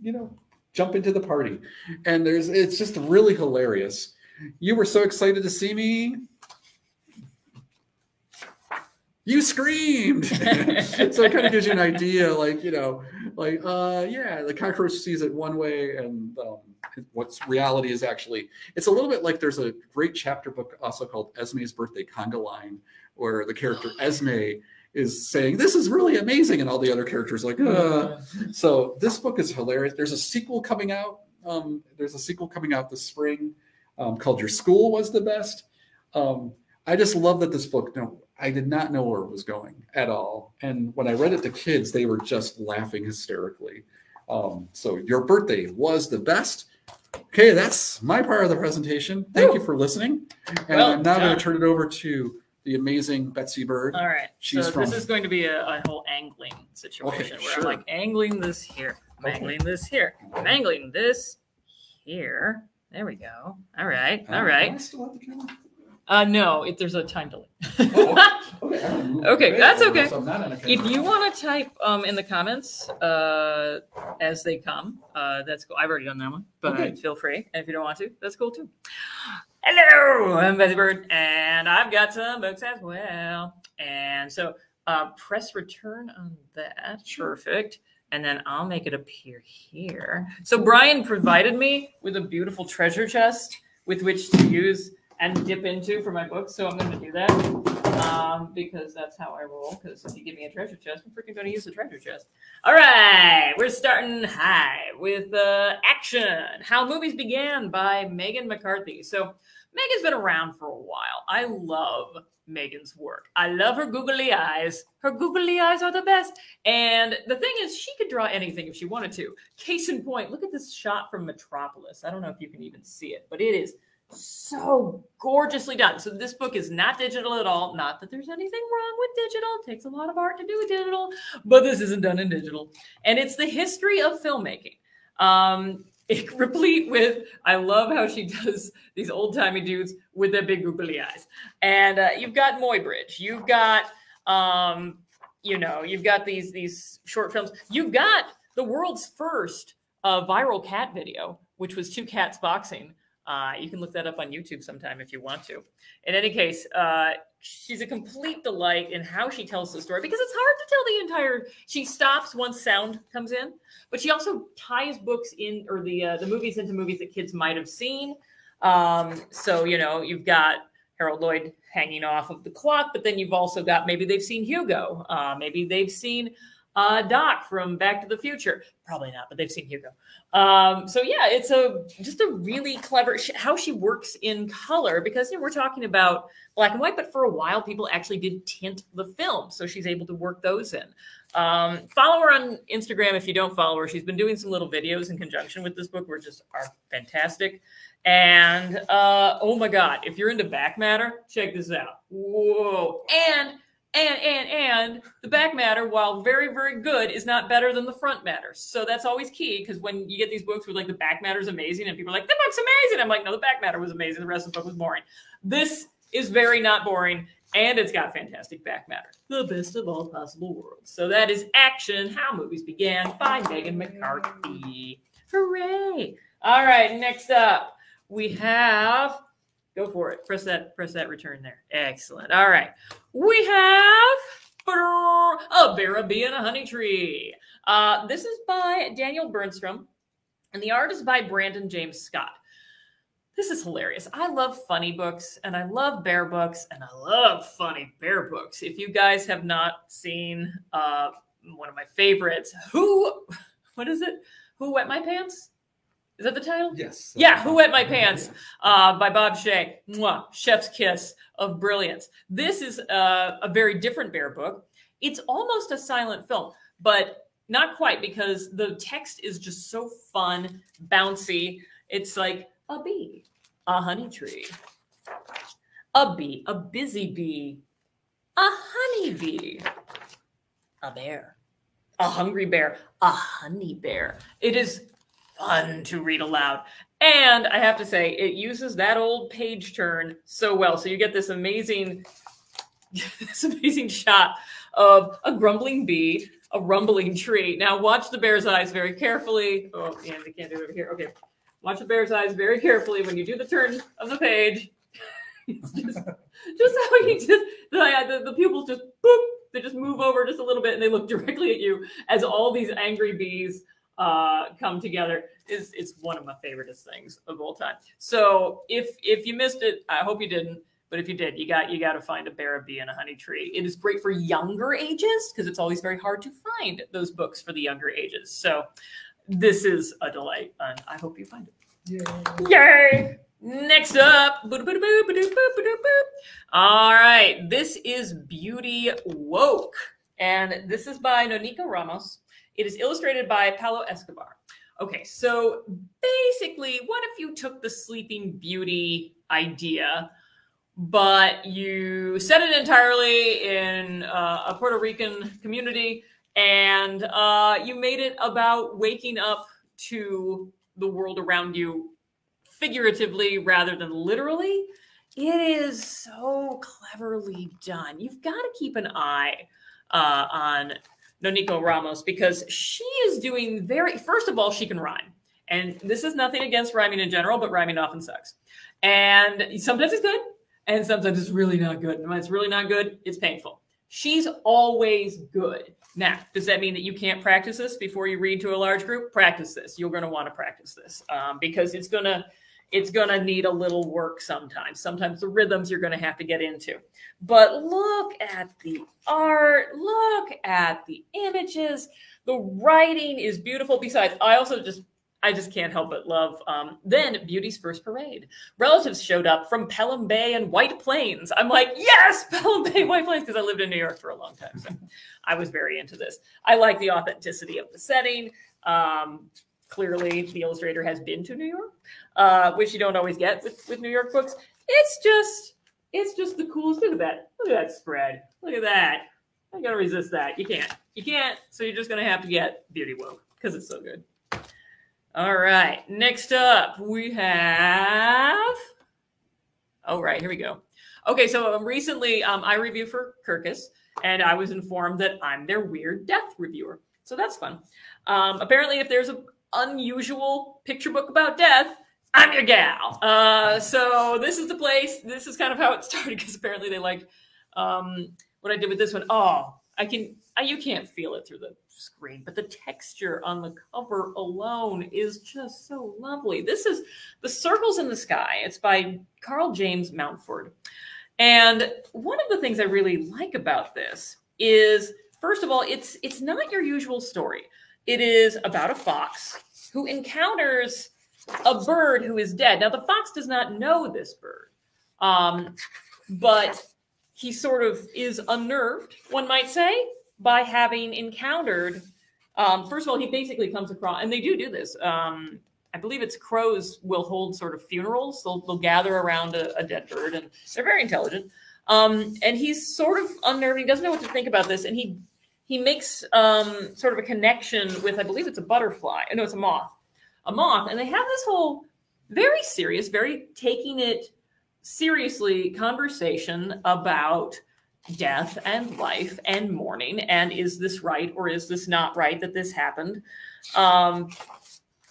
you know, jump into the party. And there's it's just really hilarious. You were so excited to see me. You screamed. so it kind of gives you an idea, like, you know, like, uh, yeah, the cockroach sees it one way, and um, what's reality is actually, it's a little bit like there's a great chapter book also called Esme's Birthday Conga Line, where the character Esme is saying, This is really amazing. And all the other characters like, uh. So this book is hilarious. There's a sequel coming out. Um, there's a sequel coming out this spring um, called Your School Was the Best. Um, I just love that this book, no, I did not know where it was going at all. And when I read it to kids, they were just laughing hysterically. Um, so your birthday was the best. Okay, that's my part of the presentation. Thank you for listening. And Well I'm now going to turn it over to the amazing Betsy Bird. All right. She's so from- this is going to be a, a whole angling situation where sure. I'm like angling this here, I'm Okay. angling this here, I'm angling this here. There we go. All right. All Uh, right. Do I still have the camera? Uh, no, it, there's a time delay. Okay, gonna move Okay, that's okay. so I'm not on a if you want to type um, in the comments uh, as they come, uh, that's cool. I've already done that one, but Okay. feel free. And if you don't want to, that's cool too. Hello, I'm Betsy Bird, and I've got some books as well. And so uh, press return on that. Perfect. And then I'll make it appear here. So Brian provided me with a beautiful treasure chest with which to use and dip into for my books. So I'm going to do that um, because that's how I roll. Because if you give me a treasure chest, I'm freaking going to use the treasure chest. All right, we're starting high with uh, action. How movies began by Meghan McCarthy. So Meghan's been around for a while. I love Meghan's work. I love her googly eyes. Her googly eyes are the best. And the thing is, she could draw anything if she wanted to. Case in point, look at this shot from Metropolis. I don't know if you can even see it, but it is so gorgeously done. So this book is not digital at all. Not that there's anything wrong with digital. It takes a lot of art to do digital, but this isn't done in digital. And it's the history of filmmaking. Um, it, replete with, I love how she does these old timey dudes with their big googly eyes. And uh, you've got Muybridge. You've got, um, you know, you've got these these short films. You've got the world's first uh, viral cat video, which was two cats boxing. Uh, you can look that up on YouTube sometime if you want to. In any case, uh, she's a complete delight in how she tells the story because it's hard to tell the entire. She stops once sound comes in, but she also ties books in or the uh, the movies into movies that kids might have seen. Um, so you know you've got Harold Lloyd hanging off of the clock, but then you've also got maybe they've seen Hugo, uh, maybe they've seen uh, Doc from Back to the Future. Probably not, but they've seen Hugo. Um, so yeah, it's a just a really clever sh- how she works in color because you know, we're talking about black and white, but for a while people actually did tint the film, so she's able to work those in. Um, follow her on Instagram if you don't follow her. She's been doing some little videos in conjunction with this book, which just are fantastic. And uh, oh my God, if you're into back matter, check this out. Whoa! And and and and the back matter, while very very good, is not better than the front matter. So that's always key because when you get these books where like the back matter is amazing and people are like the book's amazing, I'm like no, the back matter was amazing. The rest of the book was boring. This is very not boring and it's got fantastic back matter. The best of all possible worlds. So that is Action How Movies Began by Meghan McCarthy. Hooray! All right, next up we have go for it. Press that press that return there. Excellent. All right. We have a Bear, Bee, and a Honey Tree. Uh, this is by Daniel Bernstrom, and the art is by Brandon James Scott. This is hilarious. I love funny books and I love bear books and I love funny bear books. If you guys have not seen uh, one of my favorites, Who, what is it? Who Wet My Pants? Is that the title? Yes. Yeah, Who Wet My Pants uh, by Bob Shea. Mwah, chef's kiss of brilliance. This is uh, a very different bear book. It's almost a silent film, but not quite because the text is just so fun, bouncy. It's like a bee, a honey tree, a bee, a busy bee, a honey bee, a bear, a hungry bear, a honey bear. It is fun to read aloud. And I have to say, it uses that old page turn so well. So you get this amazing, this amazing shot of a grumbling bee, a rumbling tree. Now watch the bear's eyes very carefully. Oh, yeah, they can't do it over here. Okay. Watch the bear's eyes very carefully when you do the turn of the page. it's just, just how you just, the, the, the pupils just, boop, they just move over just a little bit and they look directly at you as all these angry bees uh, come together is it's one of my favoriteest things of all time. So if if you missed it, I hope you didn't. But if you did, you got you got to find a bear, a bee, and a honey tree. It is great for younger ages because it's always very hard to find those books for the younger ages. So this is a delight, and I hope you find it. Yay! Yay! Next up, all right, this is Beauty Woke, and this is by NoNieqa Ramos. It is illustrated by Paulo Escobar. Okay, so basically, what if you took the Sleeping Beauty idea, but you set it entirely in uh, a Puerto Rican community and uh, you made it about waking up to the world around you figuratively rather than literally? It is so cleverly done. You've got to keep an eye uh, on NoNieqa Ramos because she is doing very, first of all, she can rhyme. And this is nothing against rhyming in general, but rhyming often sucks. And sometimes it's good, and sometimes it's really not good. And when it's really not good, it's painful. She's always good. Now, does that mean that you can't practice this before you read to a large group? Practice this. You're going to want to practice this um, because it's going to it's going to need a little work sometimes. Sometimes the rhythms you're going to have to get into. But look at the art, look at the images. The writing is beautiful. Besides, I also just I just can't help but love. Um, then Beauty's first parade. Relatives showed up from Pelham Bay and White Plains. I'm like, yes, Pelham Bay, White Plains, because I lived in New York for a long time. So I was very into this. I like the authenticity of the setting. Um, clearly the illustrator has been to New York, uh, which you don't always get with, with New York books. It's just, it's just the coolest. Look at that. Look at that spread. Look at that. I gotta resist that. You can't. You can't. So you're just gonna have to get Beauty Woke because it's so good. All right. Next up, we have. Oh, right. Here we go. Okay. So um, recently, um, I review for Kirkus, and I was informed that I'm their weird death reviewer. So that's fun. Um, apparently, if there's a, unusual picture book about death, I'm your gal. Uh, so this is the place. This is kind of how it started because apparently they liked um, what I did with this one. Oh, I can. I, you can't feel it through the screen, but the texture on the cover alone is just so lovely. This is The Circles in the Sky. It's by Carl James Mountford. And one of the things I really like about this is, first of all, it's it's not your usual story. It is about a fox who encounters a bird who is dead. Now, the fox does not know this bird, um, but he sort of is unnerved, one might say, by having encountered. Um, first of all, he basically comes across, and they do do this. Um, I believe it's crows will hold sort of funerals. They'll, they'll gather around a, a, dead bird, and they're very intelligent. Um, and he's sort of unnerving, he doesn't know what to think about this, and he he makes um, sort of a connection with, I believe it's a butterfly. No, it's a moth. A moth. And they have this whole very serious, very taking it seriously conversation about death and life and mourning and is this right or is this not right that this happened um,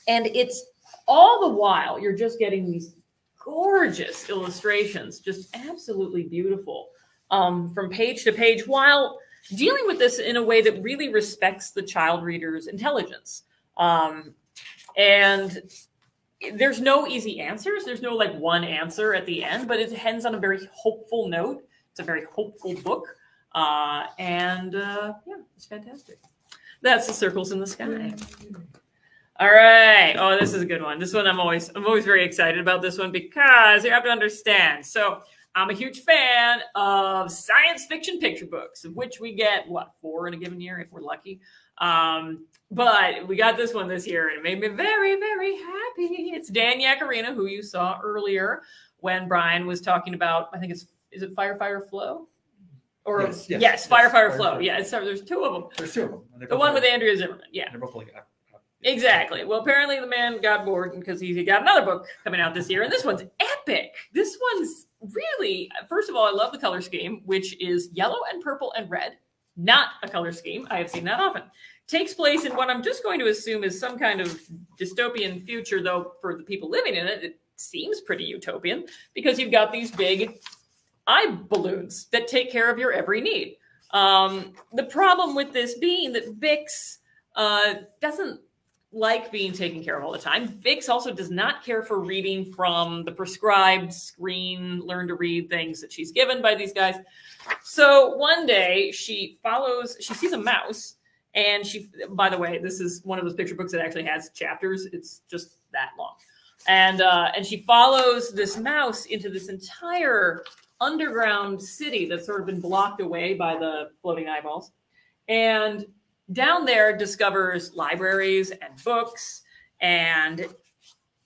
and it's all the while you're just getting these gorgeous illustrations just absolutely beautiful um, from page to page while dealing with this in a way that really respects the child reader's intelligence um, and there's no easy answers there's no like one answer at the end but it ends on a very hopeful note it's a very hopeful book. Uh, and uh, yeah, it's fantastic. That's the circles in the sky. All right. Oh, this is a good one. This one I'm always I'm always very excited about this one because you have to understand. So I'm a huge fan of science fiction picture books, of which we get what four in a given year if we're lucky. Um, but we got this one this year, and it made me very, very happy. It's Dan Yaccarino, who you saw earlier when Brian was talking about. I think it's is it Fire Fire Flo? Or yes, yes, yes Fire yes, Fire, Fire Flo. Fire. Yeah, so there's two of them. There's two of them. The one with Andrea Zimmerman. Yeah. They're both like ah, ah, ah, Exactly. Well, apparently the man got bored because he got another book coming out this year, and this one's epic. This one's really, first of all, I love the color scheme, which is yellow and purple and red. Not a color scheme. I have seen that often. Takes place in what I'm just going to assume is some kind of dystopian future, though for the people living in it, it seems pretty utopian because you've got these big eye balloons that take care of your every need. Um, the problem with this being that Bix uh, doesn't like being taken care of all the time. Bix also does not care for reading from the prescribed screen, learn to read things that she's given by these guys. So one day she follows, she sees a mouse, and she, by the way, this is one of those picture books that actually has chapters. It's just that long. And uh, and she follows this mouse into this entire underground city that's sort of been blocked away by the floating eyeballs. And down there discovers libraries and books and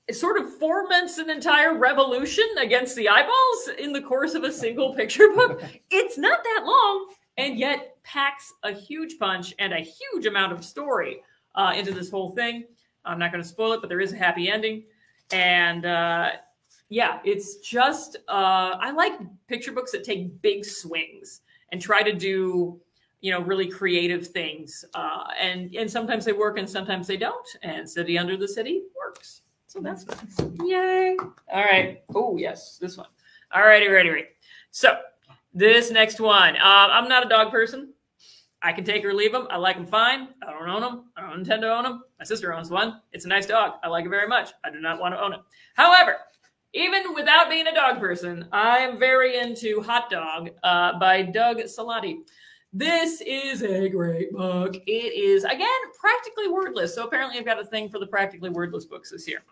it sort of foments an entire revolution against the eyeballs in the course of a single picture book. It's not that long and yet packs a huge punch and a huge amount of story uh, into this whole thing. I'm not going to spoil it, but there is a happy ending. And uh, yeah, it's just uh, I like picture books that take big swings and try to do you know really creative things, uh, and and sometimes they work and sometimes they don't. And City Under the City works, so that's nice. Yay! All right. Oh yes, this one. All righty, ready, ready. So this next one, uh, I'm not a dog person. I can take or leave them. I like them fine. I don't own them. I don't intend to own them. My sister owns one. It's a nice dog. I like it very much. I do not want to own it. However, even without being a dog person, I am very into Hot Dog uh, by Doug Salati. This is a great book. It is, again, practically wordless. So apparently I've got a thing for the practically wordless books this year.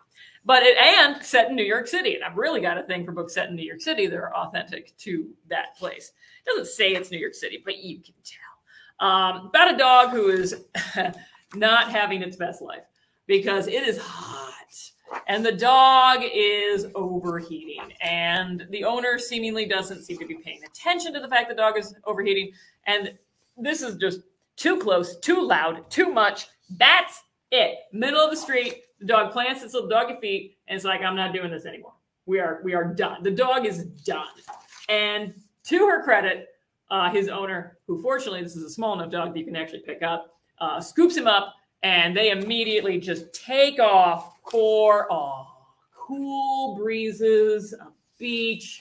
But it, and set in New York City. And I've really got a thing for books set in New York City that are authentic to that place. It doesn't say it's New York City, but you can tell. Um, about a dog who is not having its best life because it is and the dog is overheating. And the owner seemingly doesn't seem to be paying attention to the fact the dog is overheating. And this is just too close too loud too much. That's it. Middle of the street the dog plants its little doggy feet and it's like i'm not doing this anymore. We are we are done. The dog is done. And to her credit uh, his owner who fortunately this is a small enough dog that you can actually pick up uh, scoops him up and they immediately just take off for oh, cool breezes, a beach,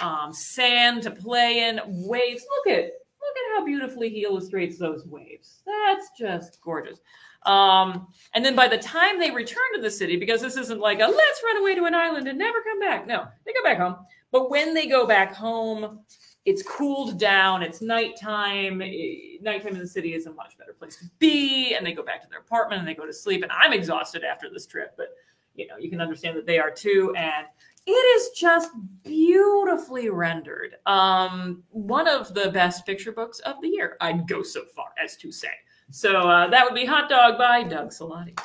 um, sand to play in, waves. Look at look at how beautifully he illustrates those waves. That's just gorgeous. Um, and then by the time they return to the city, because this isn't like a let's run away to an island and never come back. No, they go back home. But when they go back home, it's cooled down. It's nighttime. Nighttime in the city is a much better place to be. And they go back to their apartment and they go to sleep. And I'm exhausted after this trip, but you know, you can understand that they are too. And it is just beautifully rendered. Um, one of the best picture books of the year. I'd go so far as to say. So uh, that would be Hot Dog by Doug Salati.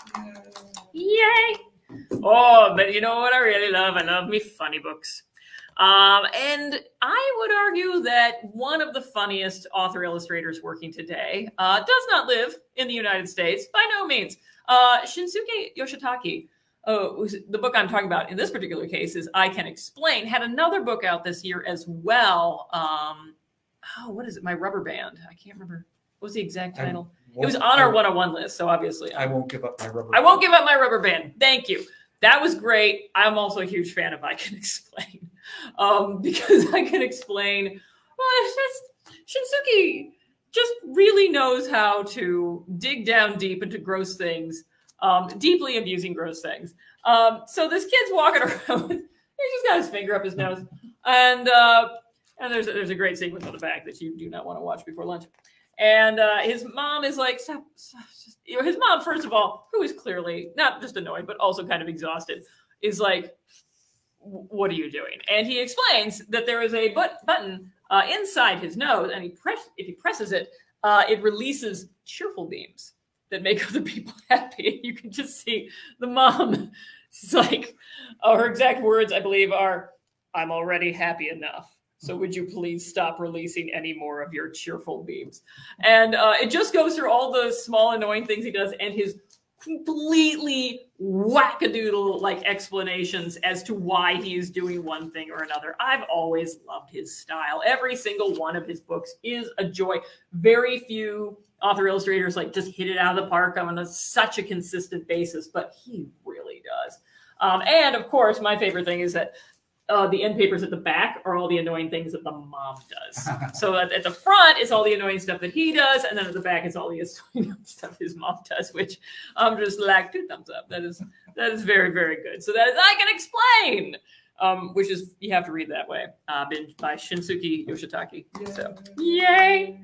Yay! Oh, but you know what I really love? I love me funny books. Um, and I would argue that one of the funniest author illustrators working today uh, does not live in the United States by no means. Uh, Shinsuke Yoshitake oh, the book I'm talking about in this particular case is I Can Explain, had another book out this year as well. Um, oh, what is it? My Rubber Band. I can't remember. What was the exact title? It was on our 101 list, so obviously. I won't give up my rubber. I won't give up my rubber band. Thank you. That was great. I'm also a huge fan of I Can Explain um, because I can explain. Well, it's just Shinsuke just really knows how to dig down deep into gross things, um, deeply abusing gross things. Um, so this kid's walking around. he's just got his finger up his nose, and uh, and there's a, there's a great sequence on the back that you do not want to watch before lunch. And uh, his mom is like, stop, stop, just, you know, his mom, first of all, who is clearly not just annoyed, but also kind of exhausted, is like, what are you doing? And he explains that there is a but- button uh, inside his nose, and he press if he presses it, uh, it releases cheerful beams that make other people happy. You can just see the mom. It's like, oh, her exact words, I believe, are, "I'm already happy enough." So would you please stop releasing any more of your cheerful beams? And uh, it just goes through all the small annoying things he does and his completely wackadoodle like explanations as to why he is doing one thing or another. I've always loved his style. Every single one of his books is a joy. Very few author illustrators like just hit it out of the park on a, such a consistent basis, but he really does. Um, and of course, my favorite thing is that uh, the end papers at the back are all the annoying things that the mom does. so at, at, the front is all the annoying stuff that he does, and then at the back is all the annoying stuff his mom does, which I'm just like two thumbs up. That is that is very very good. So that is I can explain, um, which is you have to read that way. Uh, by Shinsuke Yoshitake. Yay. So yay.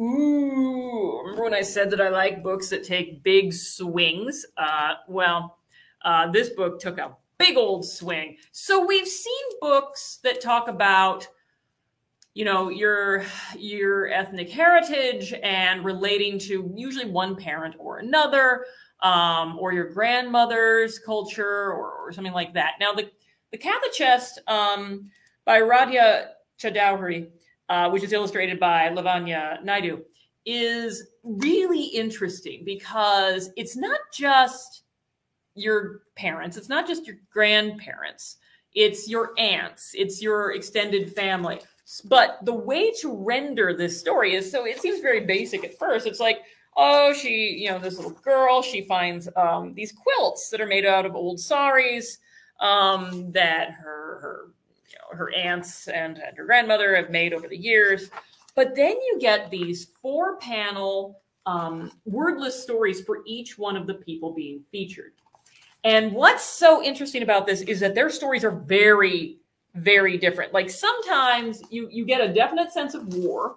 Ooh, remember when I said that I like books that take big swings? Uh, well, uh, this book took a big old swing. So we've seen books that talk about you know your your ethnic heritage and relating to usually one parent or another um, or your grandmother's culture or, or, something like that now the the Katha Chest um, by Radhiah Chowdhury uh, which is illustrated by lavanya naidu is really interesting because it's not just your parents. It's not just your grandparents. It's your aunts. It's your extended family. But the way to render this story is so it seems very basic at first. It's like, oh, she, you know, this little girl, she finds um, these quilts that are made out of old saris um, that her her you know, her aunts and, and her grandmother have made over the years. But then you get these four panel um, wordless stories for each one of the people being featured. And what's so interesting about this is that their stories are very, very different. Like sometimes you you get a definite sense of war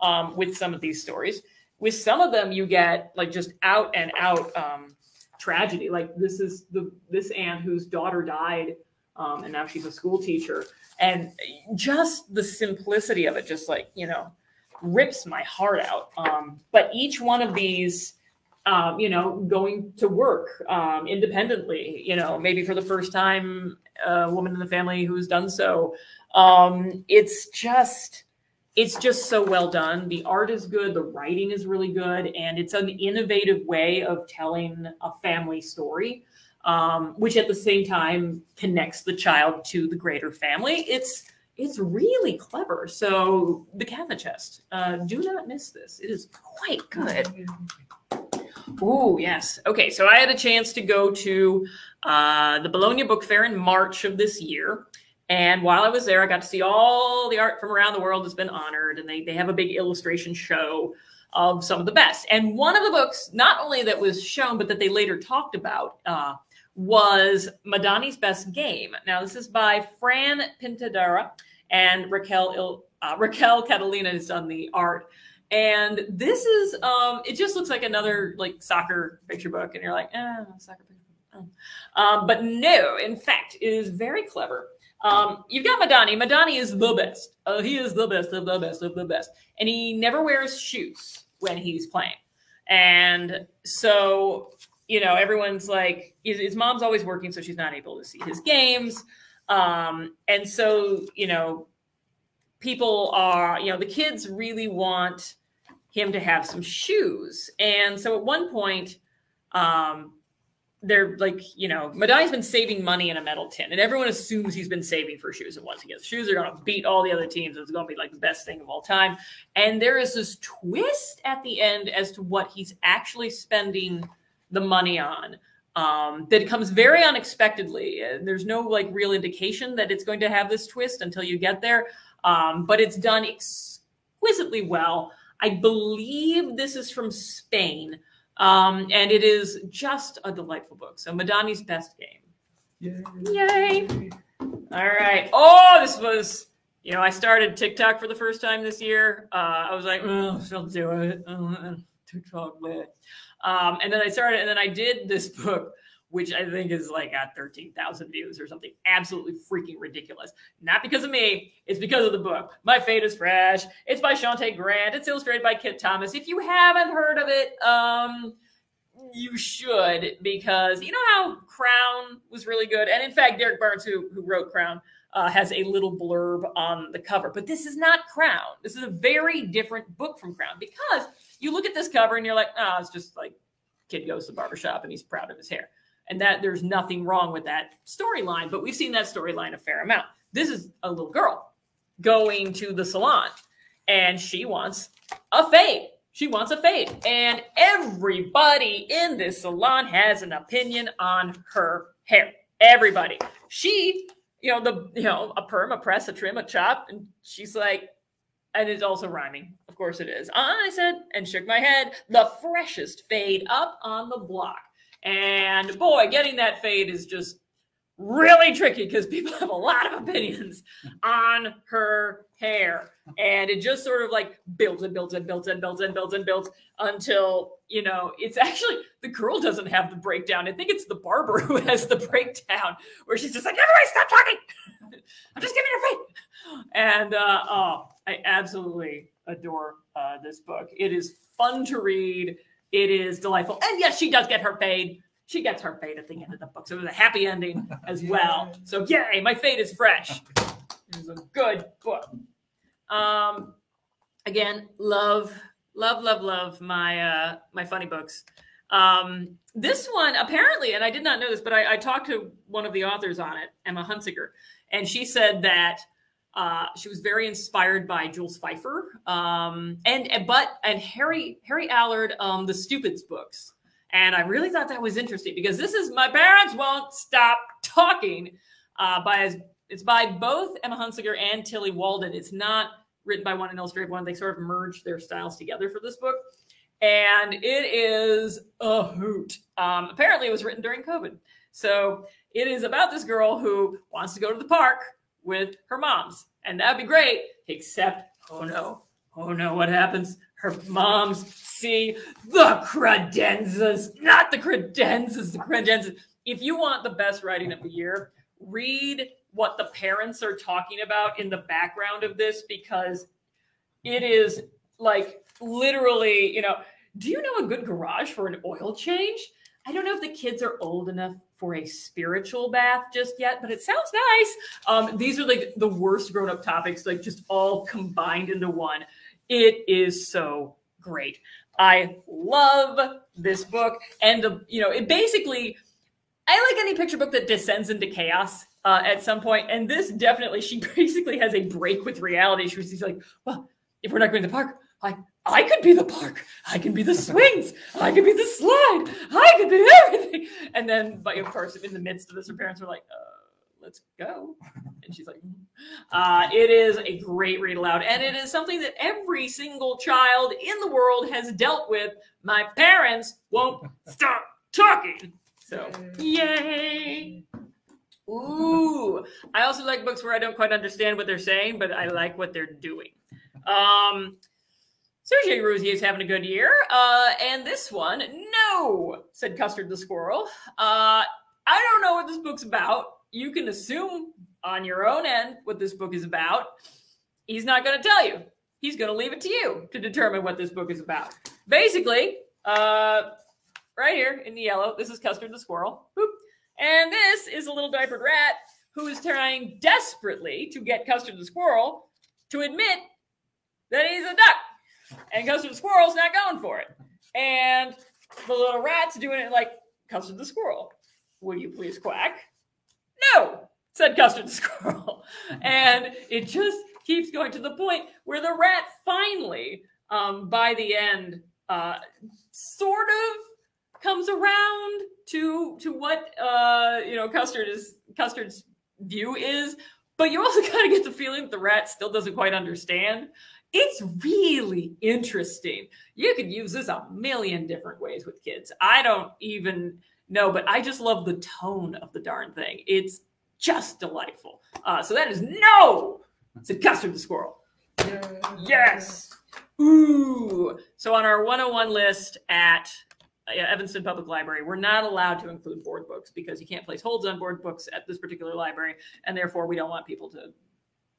um, with some of these stories. With some of them, you get like just out and out um, tragedy. Like this is the this aunt whose daughter died, um, and now she's a school teacher, and just the simplicity of it, just like you know, rips my heart out. Um, but each one of these um, you know, going to work um, independently, you know, maybe for the first time, a woman in the family who's done so. Um, it's just, it's just so well done. The art is good, the writing is really good, and it's an innovative way of telling a family story, um, which at the same time connects the child to the greater family. It's it's really clever. So the Katha Chest, uh, do not miss this. It is quite good. Oh, yes. Okay, so I had a chance to go to uh, the Bologna Book Fair in March of this year. And while I was there, I got to see all the art from around the world that's been honored. And they, they have a big illustration show of some of the best. And one of the books, not only that was shown, but that they later talked about, uh, was Madani's Best Game. Now, this is by Fran Pintadera and Raquel, Il, uh, Raquel Catalina has done the art. And this is um it just looks like another like soccer picture book, and you're like, eh, soccer picture book. Oh. Um, but no, in fact, it is very clever. Um, you've got Madani. Madani is the best. Uh, he is the best of the best of the best. And he never wears shoes when he's playing. And so, you know, everyone's like, his, his mom's always working, so she's not able to see his games. Um, and so, you know, people are, you know, the kids really want him to have some shoes. And so at one point, um, they're like, you know, Madani's been saving money in a metal tin, and everyone assumes he's been saving for shoes. And once he gets shoes, they're going to beat all the other teams. It's going to be like the best thing of all time. And there is this twist at the end as to what he's actually spending the money on. Um, that comes very unexpectedly. And there's no like real indication that it's going to have this twist until you get there. Um, but it's done exquisitely well. I believe this is from Spain. Um, and it is just a delightful book. So Madani's best game. Yay. Yay. All right. Oh, this was, you know, I started TikTok for the first time this year. Uh, I was like, oh, she'll do it. Oh, TikTok. Um, and then I started, and then I did this book which I think is like at 13,000 views or something absolutely freaking ridiculous. Not because of me, it's because of the book. My Fade is Fresh. It's by Shauntay Grant. It's illustrated by Kitt Thomas. If you haven't heard of it, um, you should because you know how Crown was really good. And in fact, Derrick Barnes, who, who wrote Crown, uh, has a little blurb on the cover. But this is not Crown. This is a very different book from Crown because you look at this cover and you're like, oh, it's just like kid goes to the barbershop and he's proud of his hair and that there's nothing wrong with that storyline. But we've seen that storyline a fair amount. This is a little girl going to the salon, and she wants a fade. She wants a fade, and everybody in this salon has an opinion on her hair. Everybody. She, you know, the you know, a perm, a press, a trim, a chop, and she's like, and it's also rhyming. Of course it is. I said and shook my head. The freshest fade up on the block. And boy, getting that fade is just really tricky because people have a lot of opinions on her hair. And it just sort of like builds and builds and builds and builds and builds and builds until, you know, it's actually the girl doesn't have the breakdown. I think it's the barber who has the breakdown where she's just like, everybody stop talking. I'm just giving her fade. And uh, oh, I absolutely adore uh, this book. It is fun to read. It is delightful. And yes, she does get her fade. She gets her fade at the end of the book. So it was a happy ending as well. So yay, my fade is fresh. It was a good book. Um, again, love, love, love, love my uh, my funny books. Um, this one apparently, and I did not know this, but I, I talked to one of the authors on it, Emma Hunsinger, and she said that uh, she was very inspired by Jules Feiffer, um, and but and Harry Harry Allard, um, the Stupids books, and I really thought that was interesting because this is my parents won't stop talking. Uh, by it's by both Emma Hunsinger and Tillie Walden. It's not written by one and illustrated one. They sort of merged their styles together for this book, and it is a hoot. Um, apparently, it was written during COVID, so it is about this girl who wants to go to the park with her moms. And that'd be great, except, oh no, oh no, what happens? Her moms see the credenzas, not the credenzas, the credenzas. If you want the best writing of the year, read what the parents are talking about in the background of this because it is like literally, you know, do you know a good garage for an oil change? I don't know if the kids are old enough for a spiritual bath just yet, but it sounds nice. Um, these are like the worst grown up topics, like just all combined into one. It is so great. I love this book. And, the, you know, it basically, I like any picture book that descends into chaos uh, at some point. And this definitely, she basically has a break with reality. She She's like, well, if we're not going to the park, I, I could be the park. I can be the swings. I could be the slide. I could be everything. And then, but of course, in the midst of this, her parents were like, uh, let's go. And she's like, uh, it is a great read aloud. And it is something that every single child in the world has dealt with. My parents won't stop talking. So, yay. Ooh. I also like books where I don't quite understand what they're saying, but I like what they're doing. Um, Sergio Ruzzier is having a good year. Uh, and this one, no, said Custard the Squirrel. Uh, I don't know what this book's about. You can assume on your own end what this book is about. He's not going to tell you. He's going to leave it to you to determine what this book is about. Basically, uh, right here in the yellow, this is Custard the Squirrel. Boop. And this is a little diapered rat who is trying desperately to get Custard the Squirrel to admit that he's a duck and to the squirrel's not going for it. And the little rat's doing it like Custard the squirrel. Will you please quack? No, said Custard the squirrel. and it just keeps going to the point where the rat finally, um, by the end, uh, sort of comes around to to what uh, you know Custard is Custard's view is, but you also kind of get the feeling that the rat still doesn't quite understand. It's really interesting. You could use this a million different ways with kids. I don't even know, but I just love the tone of the darn thing. It's just delightful. Uh, so that is no. It's a custard the squirrel. Yes. Ooh. So on our 101 list at uh, Evanston Public Library, we're not allowed to include board books because you can't place holds on board books at this particular library, and therefore we don't want people to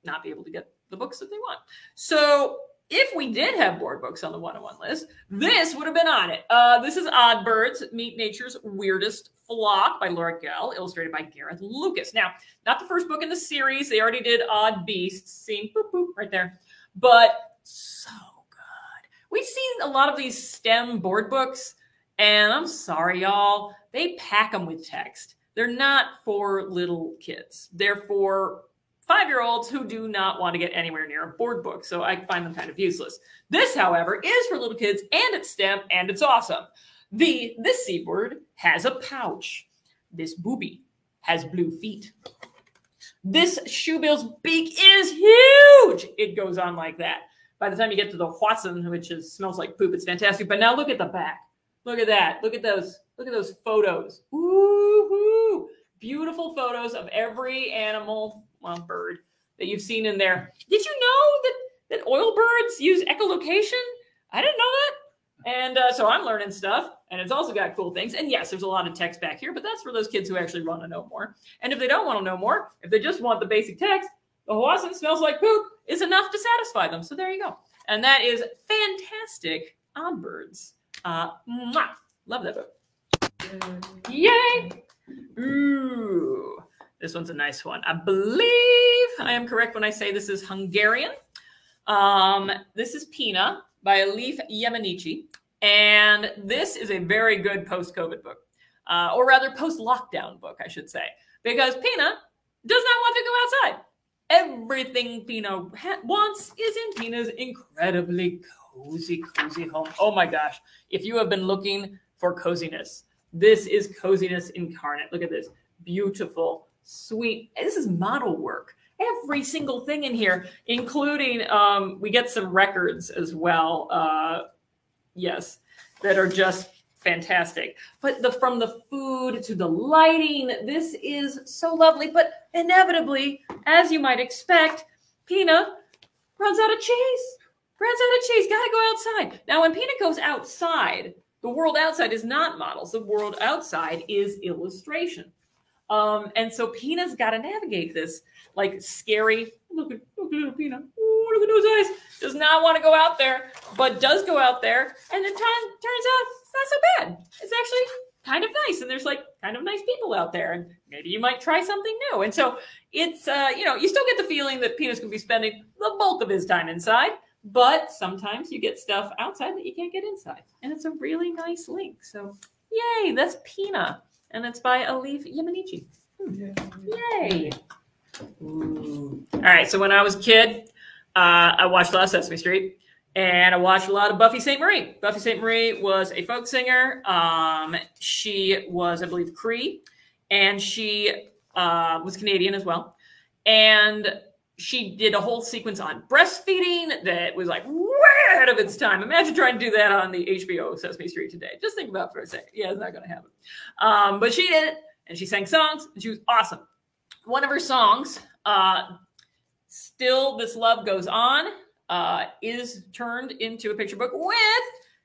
not be able to get the books that they want. So if we did have board books on the 101 list, this would have been on it. Uh, this is Odd Birds, Meet Nature's Weirdest Flock by Laura Gehl, illustrated by Gareth Lucas. Now, not the first book in the series. They already did Odd Beasts, seeing boop, boop, right there. But so good. We've seen a lot of these STEM board books, and I'm sorry, y'all, they pack them with text. They're not for little kids. They're for five year olds who do not want to get anywhere near a board book. So I find them kind of useless. This, however, is for little kids and it's STEM and it's awesome. The this seabird has a pouch. This booby has blue feet. This shoebill's beak is huge. It goes on like that. By the time you get to the hoatzin, which is smells like poop, it's fantastic. But now look at the back. Look at that. Look at those. Look at those photos. Woo-hoo. Beautiful photos of every animal well, bird that you've seen in there. Did you know that that oil birds use echolocation? I didn't know that. And uh, so I'm learning stuff, and it's also got cool things. And yes, there's a lot of text back here, but that's for those kids who actually want to know more. And if they don't want to know more, if they just want the basic text, the hoatzin smells like poop is enough to satisfy them. So there you go. And that is fantastic on birds. Uh, mwah. Love that book. Yay! Ooh. This one's a nice one. I believe I am correct when I say this is Hungarian. Um, this is Pina by Elif Yemenici. And this is a very good post COVID book, uh, or rather post lockdown book, I should say, because Pina does not want to go outside. Everything Pina wants is in Pina's incredibly cozy, cozy home. Oh my gosh. If you have been looking for coziness, this is coziness incarnate. Look at this beautiful sweet. This is model work. Every single thing in here, including um, we get some records as well. Uh, yes, that are just fantastic. But the from the food to the lighting, this is so lovely. But inevitably, as you might expect, Pina runs out of cheese. Runs out of cheese. Gotta go outside. Now, when Pina goes outside, the world outside is not models. The world outside is illustration. Um, and so Pina's got to navigate this like scary. Look at look at little Pina. Ooh, look at those eyes. Does not want to go out there, but does go out there, and it turns turns out it's not so bad. It's actually kind of nice, and there's like kind of nice people out there, and maybe you might try something new. And so it's uh, you know you still get the feeling that going to be spending the bulk of his time inside. But sometimes you get stuff outside that you can't get inside. And it's a really nice link. So, yay, that's Pina and it's by Elif Yemenici. Hmm. Yay! Ooh. All right, so when I was a kid, uh, I watched a lot of Sesame Street, and I watched a lot of Buffy Sainte-Marie. Buffy Sainte-Marie was a folk singer. Um, she was, I believe, Cree, and she uh, was Canadian as well. And she did a whole sequence on breastfeeding that was like way ahead of its time. Imagine trying to do that on the HBO Sesame Street today. Just think about it for a second. Yeah, it's not going to happen. Um, but she did it, and she sang songs, and she was awesome. One of her songs, uh, "Still This Love Goes On," uh, is turned into a picture book with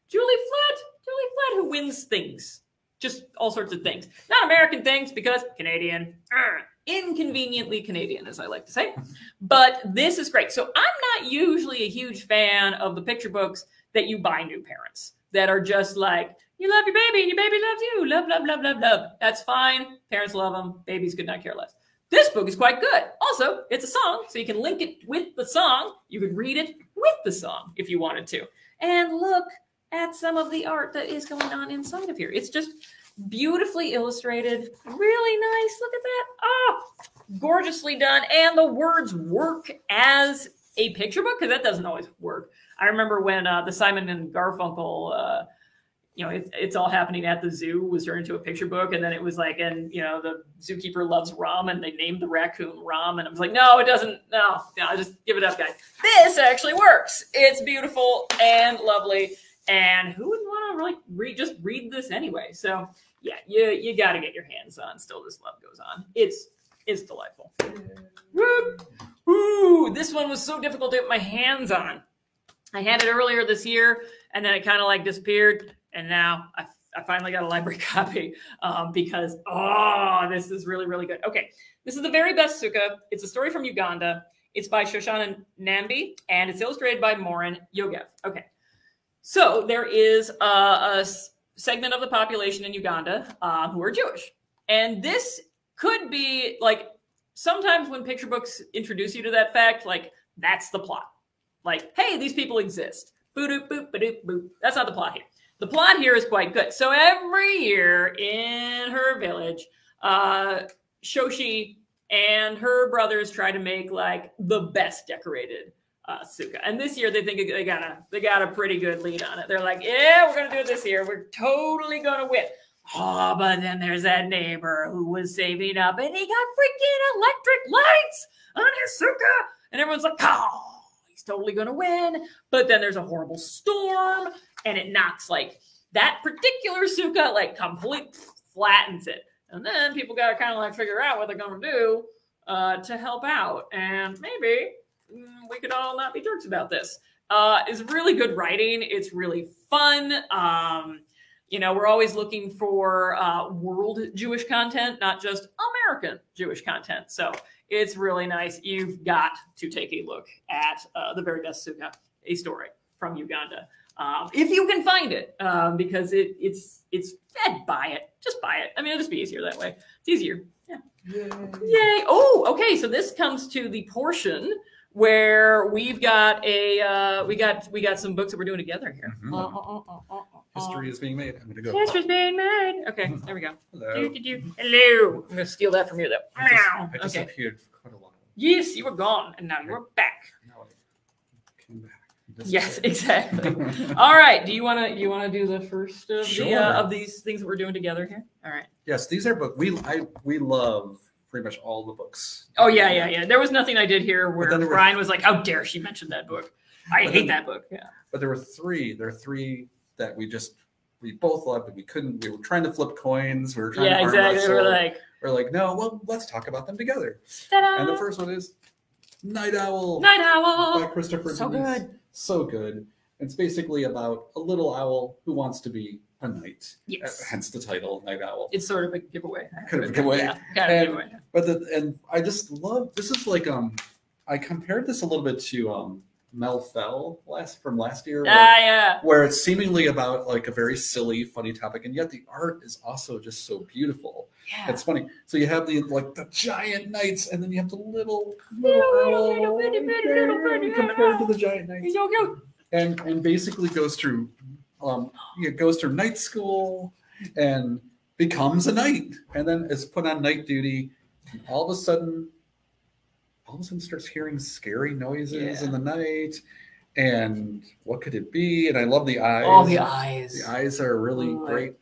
Julie Flett. Julie Flett, who wins things, just all sorts of things, not American things because Canadian. Urgh inconveniently Canadian, as I like to say. But this is great. So I'm not usually a huge fan of the picture books that you buy new parents that are just like, you love your baby and your baby loves you. Love, love, love, love, love. That's fine. Parents love them. Babies could not care less. This book is quite good. Also, it's a song, so you can link it with the song. You could read it with the song if you wanted to. And look at some of the art that is going on inside of here. It's just beautifully illustrated, really nice. Look at that. Oh, gorgeously done. And the words work as a picture book because that doesn't always work. I remember when uh, the Simon and Garfunkel, uh, you know, it, it's all happening at the zoo was turned into a picture book, and then it was like, and you know, the zookeeper loves rum, and they named the raccoon Rum, and I was like, no, it doesn't. No, no, just give it up, guys. This actually works. It's beautiful and lovely, and who wouldn't want to like read just read this anyway? So yeah, you you got to get your hands on. Still, this love goes on. It's it's delightful. Ooh, this one was so difficult to get my hands on. I had it earlier this year, and then it kind of like disappeared, and now I, I finally got a library copy um, because oh, this is really really good. Okay, this is the very best Sukkah. It's a story from Uganda. It's by Shoshana Nambi, and it's illustrated by Moran Yogev. Okay, so there is a, a segment of the population in Uganda uh, who are Jewish, and this could be like sometimes when picture books introduce you to that fact, like that's the plot. Like, hey, these people exist. Boop, boop, boop, boop. That's not the plot here. The plot here is quite good. So every year in her village, uh, Shoshi and her brothers try to make like the best decorated uh, Sukkah. And this year they think they got a they got a pretty good lead on it. They're like, yeah, we're gonna do it this year. We're totally gonna win. Oh, but then there's that neighbor who was saving up and he got freaking electric lights on his Sukkah. And everyone's like, oh, he's totally to win. But then there's a horrible storm and it knocks like that particular Sukkah, like complete flattens it. And then people got to kind of like figure out what they're to do uh, to help out. And maybe we could all not be jerks about this. Uh, it's really good writing. It's really fun. Um, you know, we're always looking for uh, world Jewish content, not just American Jewish content. So it's really nice. You've got to take a look at uh, the very best Sukkah, a story from Uganda, um, if you can find it, um, because it it's it's fed. Buy it, just buy it. I mean, it'll just be easier that way. It's easier. Yeah. Yay! Yay. Oh, okay. So this comes to the portion where we've got a uh, we got we got some books that we're doing together here. Mhm. Uh, uh, uh, uh, uh, History is being made. I'm going to go. History's being made. Okay, there we go. Hello. Do, do, do. Hello. I'm gonna steal that from you though. I just, Meow. I just Okay. appeared for quite a while. Yes, you were gone, and now you're back. Now I came back. Yes, exactly. All right. Do you want to you want to do the first of the uh, of these things that we're doing together here? All right. yes, these are books. We I we love pretty much all the books. Oh yeah, yeah, yeah. There was nothing I did here where there were- Brian was like, "How dare she mention that book? I hate then- that book." Yeah. But there were three. There are three that we just we both loved, but we couldn't. We were trying to flip coins. We were trying Yeah, to exactly. We're like, we're like, no, well, let's talk about them together. And the first one is Night Owl Night Owl by. Christopher. So Denise. good. So good. It's basically about a little owl who wants to be a knight. Yes. Hence the title, Night Owl. It's sort of a giveaway. Kind of a giveaway. Yeah, kind of And- giveaway. But the and I just love this is like um I compared this a little bit to um Mel Fell last from last year. where- Ah, yeah. where it's seemingly about like a very silly, funny topic, and yet the art is also just so beautiful. Yeah. It's funny. So you have the like the giant knights, and then you have the little Little, little, little, little, bitty compared to the giant knights, and and basically goes through um it goes through night school and becomes a knight, and then is put on night duty, and all of a sudden. All of a sudden, starts hearing scary noises Yeah. in the night, and what could it be? And I love the eyes. Oh, the eyes. The eyes are really Oh, great.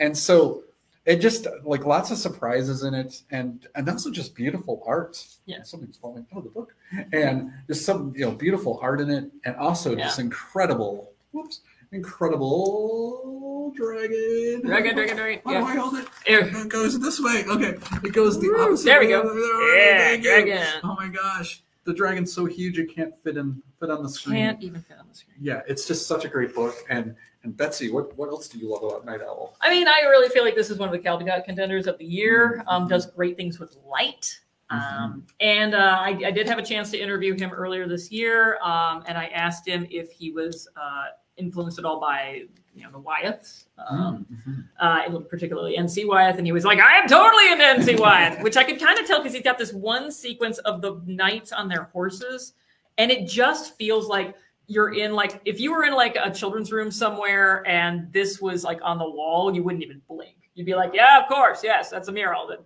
And so it just like lots of surprises in it and and also just beautiful art. Yeah. Something's falling out of the book. And just some, you know, beautiful art in it and also just incredible, whoops, incredible dragon. Dragon, dragon, dragon. How Yeah. do I hold it? Here. It goes this way. Okay. It goes the Woo, opposite there we way. go. Yeah, dragon. Oh my gosh. The dragon's so huge it can't fit in fit on the screen. Can't even fit on the screen. Yeah, it's just such a great book. And and Betsy, what what else do you love about Night Owl? I mean, I really feel like this is one of the Caldecott contenders of the year. Um, does great things with light. Um, and uh, I, I did have a chance to interview him earlier this year, um, and I asked him if he was uh, influenced at all by you know the Wyeths, um, Mhm. uh, particularly NC Wyeth, and he was like, "I am totally into NC Wyeth," which I could kind of tell because he's got this one sequence of the knights on their horses, and it just feels like you're in like if you were in like a children's room somewhere and this was like on the wall, you wouldn't even blink. you'd be like, yeah, of course, yes, that's a mural that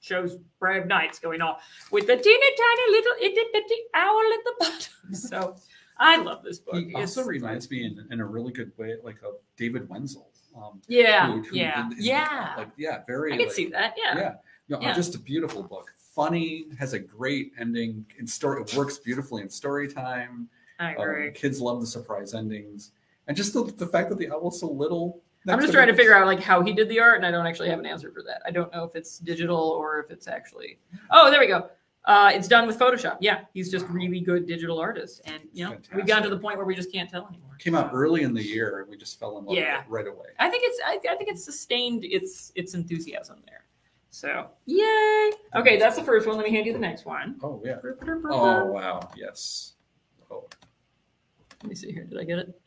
shows brave knights going off with the teeny tiny little itty bitty owl at the bottom. So I love this book. He also reminds me in, in a really good way, like of David Wenzel. Um, yeah, who- who yeah, yeah. like yeah, very. I can like, see that. Yeah. Yeah, you know, Yeah. just a beautiful book. Funny, has a great ending. In story, it works beautifully in story time. I Um, agree. kids love the surprise endings, and just the, the fact that the owl's so little. I'm just trying to figure out like how he did the art, and I don't actually have an answer for that. I don't know if it's digital or if it's actually. Oh, there we go. Uh, it's done with Photoshop. Yeah, he's just really good digital artist, and you know we've gotten to the point where we just can't tell anymore. Came out early in the year, and we just fell in love Yeah. with it right away. I think it's I, I think it's sustained its its enthusiasm there. So yay! Okay, that's the first one. Let me hand you the next one. Oh yeah. Oh wow. Yes. Oh. Let me see here. Did I get it?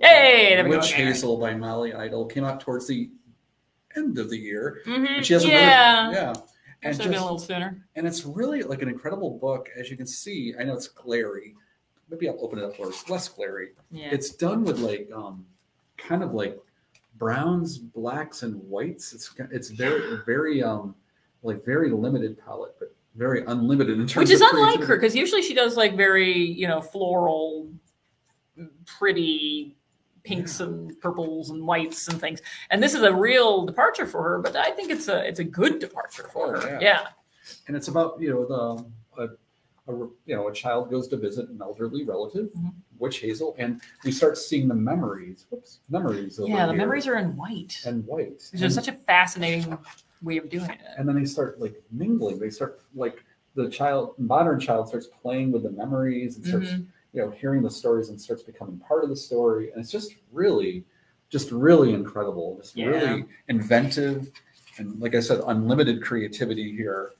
Hey, there we go. Witch Hazel by Molly Idle came out towards the end of the year. Mm-hmm. She has another, yeah. And Should have been a little sooner. and it's really like an incredible book. As you can see i know it's glary. Maybe i'll open it up where it's less glary. Yeah. it's done with like um kind of like browns blacks and whites. It's it's very very um like very limited palette but very unlimited in terms which is unlike her because usually she does like very you know floral pretty pinks and purples and whites and things and this is a real departure for her but i think it's a it's a good departure for Oh, her yeah. yeah and it's about you know the a, a you know a child goes to visit an elderly relative Mhm. witch hazel and we start seeing the memories whoops memories yeah the here memories are in white and white is such a fascinating way of doing it and then they start like mingling. They start like the child, modern child, starts playing with the memories and starts, Mhm. You know, hearing the stories and starts becoming part of the story. And it's just really, just really incredible. Just Yeah. really inventive, and like I said, unlimited creativity here,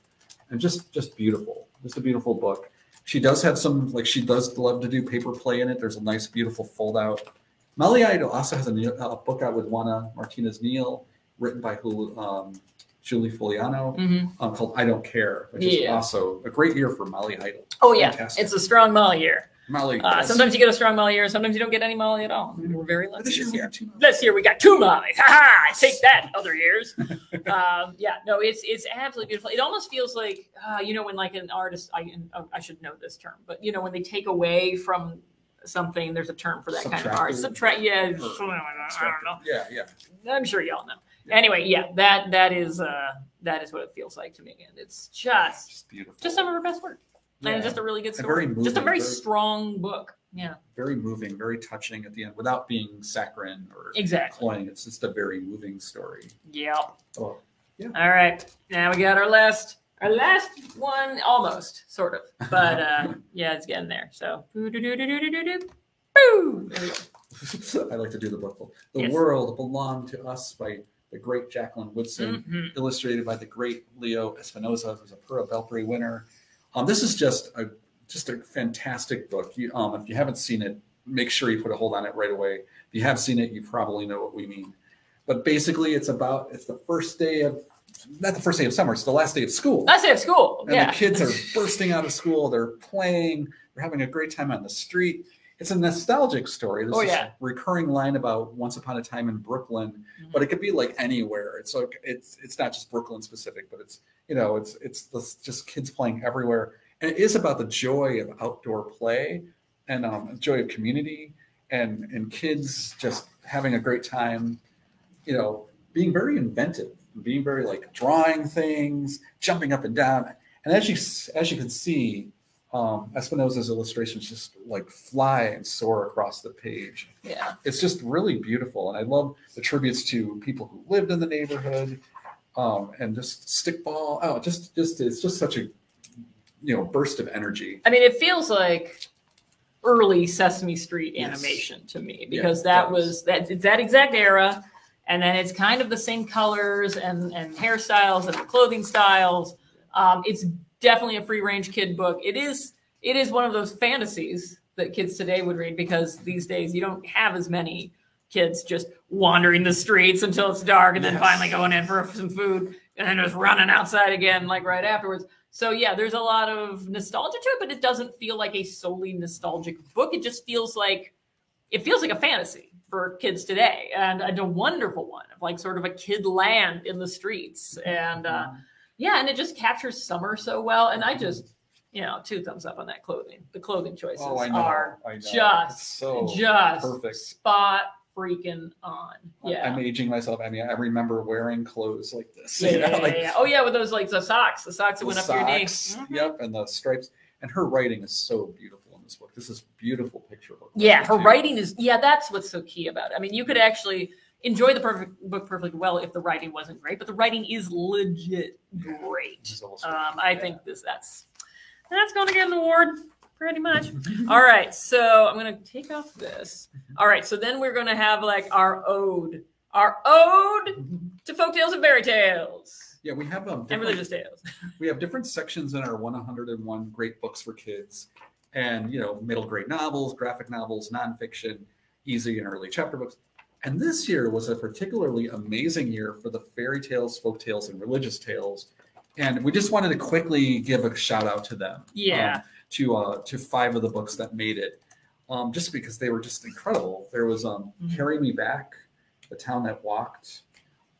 and just just beautiful. Just a beautiful book. She does have some like she does love to do paper play in it. There's a nice, beautiful fold out. Molly Idle also has a, new- a book out with Juana Martinez Neal, written by who um, Julie Fogliano Mhm. um, called I Don't Care, which is also a great year for Molly Idle. oh yeah Fantastic. it's a strong molly year Molly. uh, yes. sometimes you get a strong molly year sometimes you don't get any molly at all we're very lucky this year this we year got two Molly. this year we got two mollies. Ha ha! Take that, other years. um, yeah, no, it's it's absolutely beautiful. It almost feels like uh, you know when like an artist. I uh, I should know this term, but you know when they take away from something, there's a term for that kind of art. Subtract. Yeah, Or something like that. I don't know. Yeah, yeah. I'm sure y'all know. Anyway, yeah, that that is uh that is what it feels like to me, and it's just Just beautiful. just some of her best work, Yeah. and just a really good story. very just a very very- strong book. Yeah, very moving, very touching at the end without being saccharine or exactly. cloying. It's just a very moving story. Yep. Oh, yeah. All right. Now we got our last our last one almost, sort of. But uh yeah, it's getting there. So. Boo! There we go. I like to do the book. The Yes. World Belonged to Us by the great Jacqueline Woodson. Mhm. illustrated by the great Leo Espinosa, who's a Pura Belpre winner. Um, this is just a just a fantastic book. You, um, if you haven't seen it, make sure you put a hold on it right away. If you have seen it, you probably know what we mean. But basically, it's about it's the first day of not the first day of summer; it's the last day of school. Last day of school. and yeah. the kids are bursting out of school. They're playing. They're having a great time on the street. It's a nostalgic story. There's Oh, this yeah. recurring line about once upon a time in Brooklyn, Mhm. but it could be like anywhere. It's like it's it's not just Brooklyn specific, but it's you know it's it's this, just kids playing everywhere, and it is about the joy of outdoor play and um, joy of community and and kids just having a great time. You know, being very inventive, being very like drawing things, jumping up and down, and as you as you can see, um, Espinosa's illustrations just like fly and soar across the page. yeah. It's just really beautiful, and I love the tributes to people who lived in the neighborhood, um, and just stickball. Oh, just just it's just such a you know burst of energy. I mean, it feels like early Sesame Street Yes. animation to me because it that does. was that it's that exact era, and then it's kind of the same colors and and hairstyles and the clothing styles. Um, it's definitely a free range kid book. It is it is one of those fantasies that kids today would read because these days you don't have as many kids just wandering the streets until it's dark and then finally going in for some food and then just running outside again like right afterwards. So yeah, there's a lot of nostalgia to it, but it doesn't feel like a solely nostalgic book. It just feels like it feels like a fantasy. for kids today, and, and a wonderful one of like sort of a kid land in the streets, and uh, yeah, and it just captures summer so well. And I just, you know, two thumbs up on that clothing. The clothing choices Oh, I know. are I know. just so just perfect. spot freaking on. Yeah. I'm aging myself. I mean, I remember wearing clothes like this. yeah, you know, like yeah. Oh yeah, with those like the socks, the socks that the went up to your knee. socks, Mhm. Yep, and the stripes. And her writing is so beautiful in this book. This is beautiful picture book. Yeah, her too. writing is yeah, that's what's so key about it. I mean, you could actually enjoy the perfect book perfectly well if the writing wasn't great, but the writing is legit great. Also- Um, I yeah. think this that's that's going to get an award pretty much. All right, so I'm going to take off this. All right, so then we're going to have like our ode, our ode to folk tales and fairy tales Yeah, we have um, and religious tales. we have different sections in our 101 great books for kids and you know middle grade novels graphic novels nonfiction easy and early chapter books and this year was a particularly amazing year for the fairy tales folk tales and religious tales and we just wanted to quickly give a shout out to them Yeah. um, to uh to five of the books that made it um just because they were just incredible there was um Mhm. carry me back the town that walked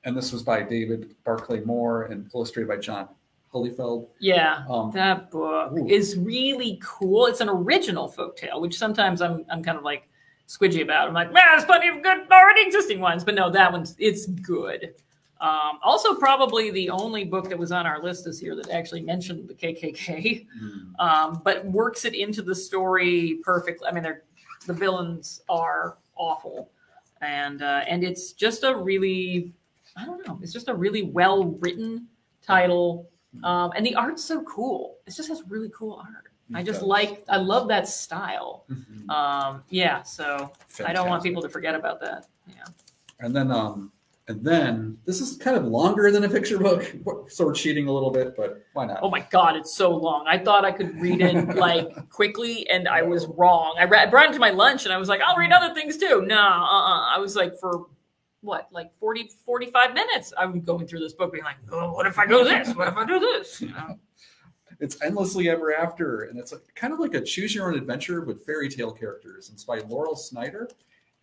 and this was by david barclay moore and illustrated by john holyfield Yeah. um, That book Ooh. is really cool. It's an original folktale, which sometimes I'm I'm kind of like squidgy about. I'm like, man, there's plenty of good already existing ones, but no, that one's it's good. Um, also, probably the only book that was on our list this year that actually mentioned the KKK, mm, um, but works it into the story perfectly. I mean, they're the villains are awful, and uh, and it's just a really I don't know, it's just a really well written title. Um, and the art's so cool. It just has really cool art. I just like, I love that style. mhm, Um, yeah, so I don't want people to forget about that. Yeah. And then, um, and then this is kind of longer than a picture book, so we're cheating a little bit, but why not? Oh my God, it's so long. I thought I could read it like quickly, and I was wrong. I read, brought it to my lunch, and I was like, I'll read other things too. No, uh-uh. I was like, for what, like 40, 45 minutes, I'm going through this book, being like, oh, what if I do this? What if I do this? You know? It's endlessly ever after, and it's like, kind of like a choose your own adventure with fairy tale characters. It's by Laurel Snyder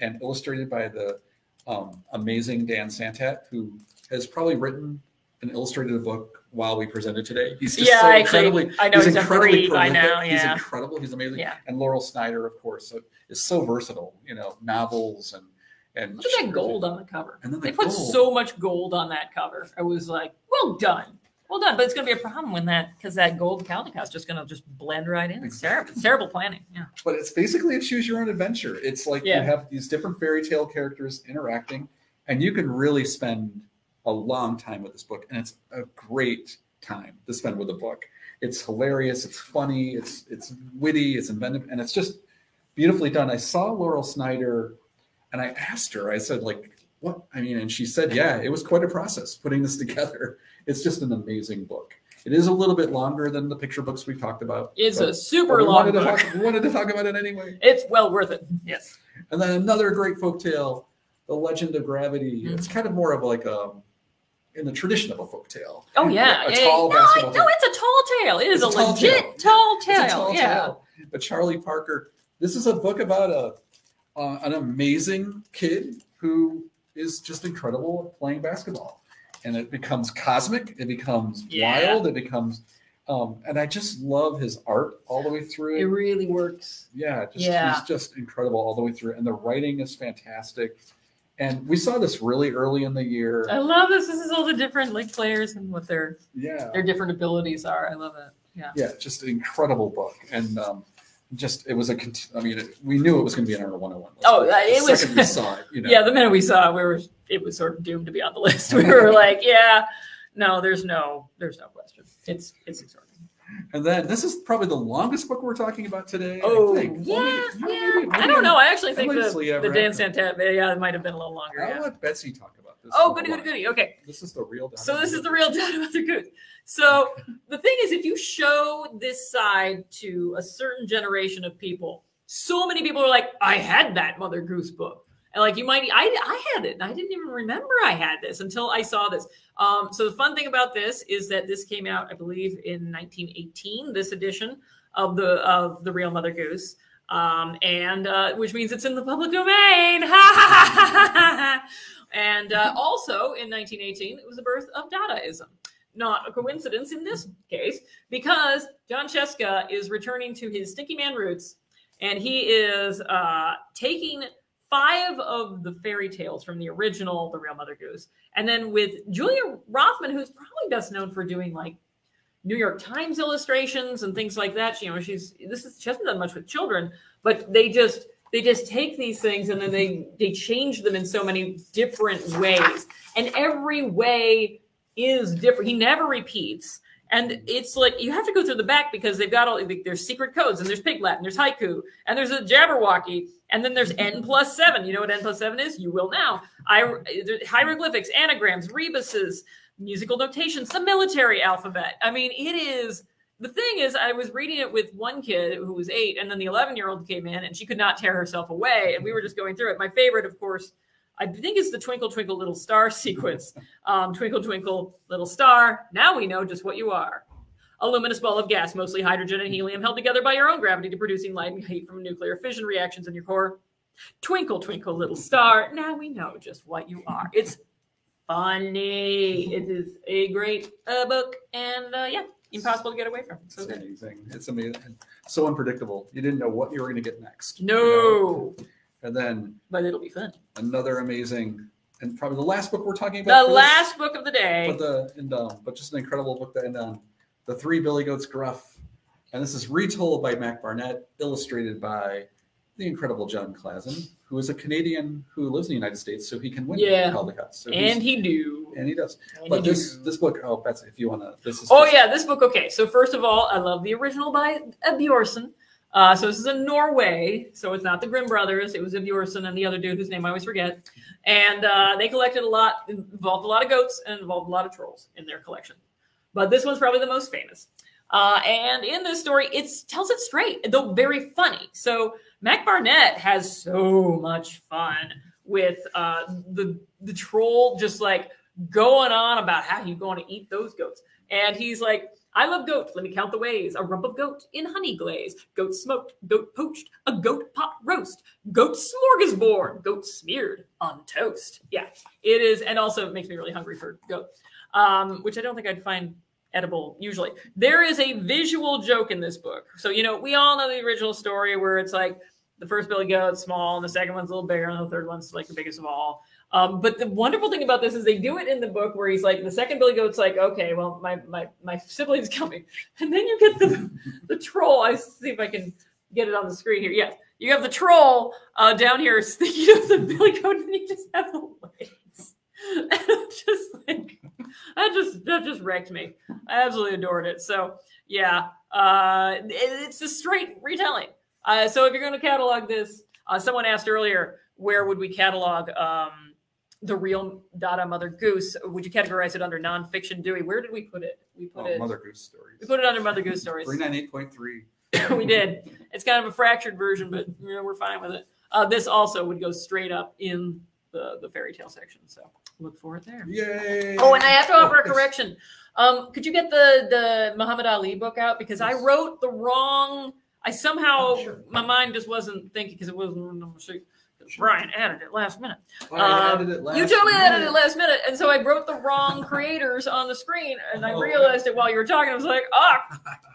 and illustrated by the um, amazing Dan Santat, who has probably written and illustrated a book while we presented today. He's just Yeah, so incredibly, I know he's a incredibly prolific. know, He's incredible. He's amazing. Yeah. And Laurel Snyder, of course, so, is so versatile. You know, novels and and Look at that gold on the cover. And then They put gold. so much gold on that cover. I was like, well done. Well done. But it's going to be a problem when that, because that gold Caldecott is just going to just blend right in. It's terrible. It's terrible planning. Yeah. but it's basically a choose your own adventure. It's like Yeah. you have these different fairy tale characters interacting, and you can really spend a long time with this book, and it's a great time to spend with a book. It's hilarious, it's funny, it's it's witty, it's inventive, and it's just beautifully done. I saw Laurel Snyder, and I asked her. I said, like, what? I mean, and she said, yeah, it was quite a process putting this together. It's just an amazing book. It is a little bit longer than the picture books we talked about. It's a super we long book. talk- we wanted to talk about it anyway. It's well worth it. Yes. And then another great folktale, The Legend of Gravity. Mhm. It's kind of more of like a, in the tradition of a folktale. Oh yeah. A yeah, tall no, basketball no, it's a tall tale. It is a, a tall legit tale. tall tale. a tall yeah. tale. But Charlie Parker, this is a book about a, uh, an amazing kid who is just incredible at playing basketball. And it becomes cosmic, it becomes Yeah. wild, it becomes, um, and I just love his art all the way through. It really works. Yeah, just, Yeah. he's just incredible all the way through, and the writing is fantastic. And we saw this really early in the year. I love this. This is all the different like players and what their Yeah, their different abilities are. I love it. Yeah. yeah, just an incredible book, and um, just it was a. cont- I mean, it, we knew it was going to be in our 101. list. Oh, The uh, it was- second we saw it. You know, Yeah, the minute we saw it, we were it was sort of doomed to be on the list. We were like, yeah, no, there's no there's no question. It's it's extraordinary. and then this is probably the longest book we're talking about today. Oh, I think. yeah, Well, yeah. maybe- maybe- I don't know. I actually think the, the Dan. Santat, yeah, it might have been a little longer. I'll Yeah. let Betsy talk about. Oh, goody, goody, goody. Okay. This is the real. So this is the real Dada Mother Goose. So the thing is, if you show this side to a certain generation of people, so many people are like, "I had that Mother Goose book," and like you might, I, I had it, and I didn't even remember I had this until I saw this. Um, so the fun thing about this is that this came out, I believe, in 1918. This edition of the of the Real Mother Goose. um, and uh, which means it's in the public domain. and uh, also in 1918, it was the birth of Dadaism. Not a coincidence in this case, because Jon Scieszka is returning to his Stinky Man roots, and he is uh, taking five of the fairy tales from the original The Real Mother Goose, and then with Julia Rothman, who's probably best known for doing like New York Times illustrations and things like that. You know, she's this is she hasn't done much with children, but they just they just take these things and then they they change them in so many different ways, and every way is different. He never repeats. And it's like you have to go through the back because they've got all there's secret codes and there's pig Latin, there's haiku, and there's a Jabberwocky, and then there's N plus seven. You know what N plus seven is? You will now. I, hieroglyphics, anagrams, rebuses, musical notations, the military alphabet. I mean, it is. The thing is, I was reading it with one kid who was eight, and then the 11 year old came in and she could not tear herself away. And we were just going through it. My favorite, of course, I think it's the Twinkle Twinkle Little Star sequence. Um, twinkle Twinkle Little Star. Now we know just what you are. A luminous ball of gas, mostly hydrogen and helium, held together by your own gravity to producing light and heat from nuclear fission reactions in your core. Twinkle, twinkle, little star. Now we know just what you are. It's funny. It is a great uh, book, and uh, yeah, impossible to get away from. So it's good. amazing. It's amazing. So unpredictable. You didn't know what you were going to get next. No. you know? And then But it'll be fun. another amazing, and probably the last book we're talking The about. this, last book of the day. but the and um, but just an incredible book that end on. the three Billy Goats Gruff, and this is retold by Mac Barnett, illustrated by the incredible Jon Klassen, who is a Canadian who lives in the United States, so he can win Yeah. Caldecotts. So and he do. and he does. And But he this do. this book, oh Betsy, if you want to, this is Oh yeah, this book. Okay, so first of all, I love the original by Bjorsen. Uh, so this is in Norway, so it's not the Grimm brothers. It was Bjorsen and the other dude whose name I always forget. And uh, they collected a lot, involved a lot of goats and involved a lot of trolls in their collection. But this one's probably the most famous. Uh, and in this story, it tells it straight, though very funny. So Mac Barnett has so much fun with uh, the the troll just like going on about how you going to eat those goats. And he's like, I love goat. Let me count the ways. A rump of goat in honey glaze, goat smoked, goat poached, a goat pot roast, goat smorgasbord, goat smeared on toast. Yeah, it is. And also, it makes me really hungry for goat, um, which I don't think I'd find edible usually. There is a visual joke in this book. So, you know, we all know the original story where it's like the first Billy Goat's small and the second one's a little bigger and the third one's like the biggest of all. Um, but the wonderful thing about this is they do it in the book where he's like, the second Billy Goat's like, okay, well, my my my sibling's coming, and then you get the the troll. I see if I can get it on the screen here. Yes, you have the troll uh, down here thinking of the Billy Goat, and you just have the legs. Just like that just that just wrecked me. I absolutely adored it. So yeah, uh, it- it's a straight retelling. Uh, so if you're going to catalog this, uh, someone asked earlier, where would we catalog um, the real Dada Mother Goose? Would you categorize it under nonfiction Dewey? Where did we put it? We put Oh, it. Mother Goose stories. We put it under Mother Goose stories. Three nine eight point three. we did. It's kind of a fractured version, but you know, we're fine with it. Uh, this also would go straight up in the the fairy tale section. So look for it there. Yay! Oh, and I have to offer a correction. Um, could you get the the Muhammad Ali book out because I wrote the wrong. I somehow Oh, sure. my mind just wasn't thinking because it wasn't on the sheet. Brian added it last minute. Oh, Um, added it last you totally added minute. it last minute, and so I wrote the wrong creators on the screen, and I Oh. realized it while you were talking. I was like, ah,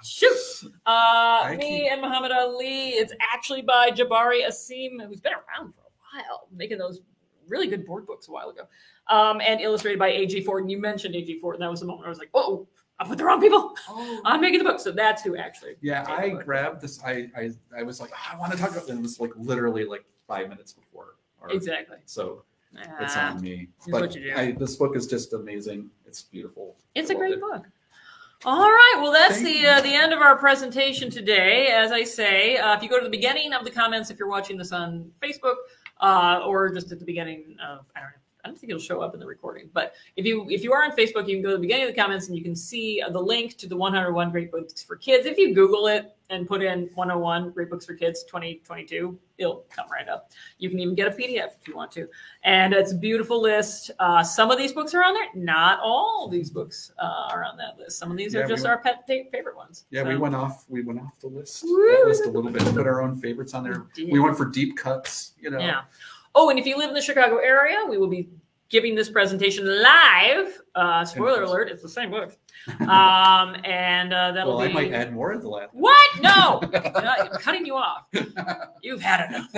shoot. Uh, me and Muhammad Ali. It's actually by Jabari Asim, who's been around for a while, making those really good board books a while ago, um, and illustrated by A.G. Ford. And you mentioned A.G. Ford, and that was the moment I was like, oh, I put the wrong people. Oh. I'm making the book, so that's who actually. Yeah, I grabbed this. I I, I was like, "Oh, I want to talk about it. And it was like literally like five minutes before. Or, Exactly. So it's Ah, on me. But what you do. I, this book is just amazing. It's beautiful. It's I a great it. book. All right, well, that's Thank the uh, the end of our presentation today. As I say, uh, if you go to the beginning of the comments, if you're watching this on Facebook, uh, or just at the beginning of I don't know I don't think it'll show up in the recording, but if you if you are on Facebook, you can go to the beginning of the comments and you can see the link to the 101 Great Books for Kids. If you Google it and put in 101 Great Books for Kids 2022, it'll come right up. You can even get a PDF if you want to, and it's a beautiful list. Uh, some of these books are on there. Not all these books uh, are on that list. Some of these Yeah, are we just went- our pet favorite ones. Yeah, we went off. We went off the list. List a little bit. Put our own favorites on there. did. We went for deep cuts. You know. Yeah. Oh, and if you live in the Chicago area, we will be giving this presentation live. Uh, spoiler alert: it's the same book. Um, and uh, that'll Well, be I might add more at the last. what? No, I'm cutting you off. You've had enough.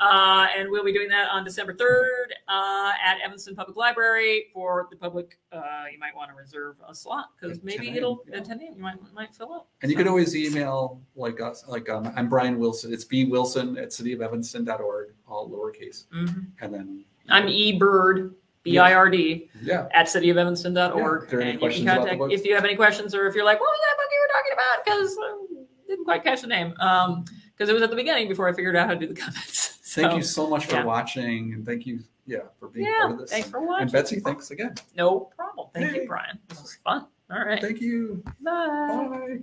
Uh, and we'll be doing that on December 3rd uh, at Evanston Public Library for the public. Uh, you might want to reserve a slot because maybe 10 it'll a.m., yeah. 10 a.m. You might might fill up. And you can always email like us, like um, I'm Brian Wilson. It's B Wilson at cityofevanston.org, all lowercase. Mhm. And then, I'm ebird, B I R D. yeah, at cityofevanston.org. Yeah, if there are any and you can questions about the contact if you have any questions or if you're like, what was that book you were talking about? Because uh, didn't quite catch the name. Um, because it was at the beginning before I figured out how to do the comments. thank you so much for yeah. watching. And thank you, yeah, for being part of this. thanks for watching. and. Betsy, thanks again. No problem. Thank Yay. you, Brian. This was fun. All right. Thank you. Bye. Bye.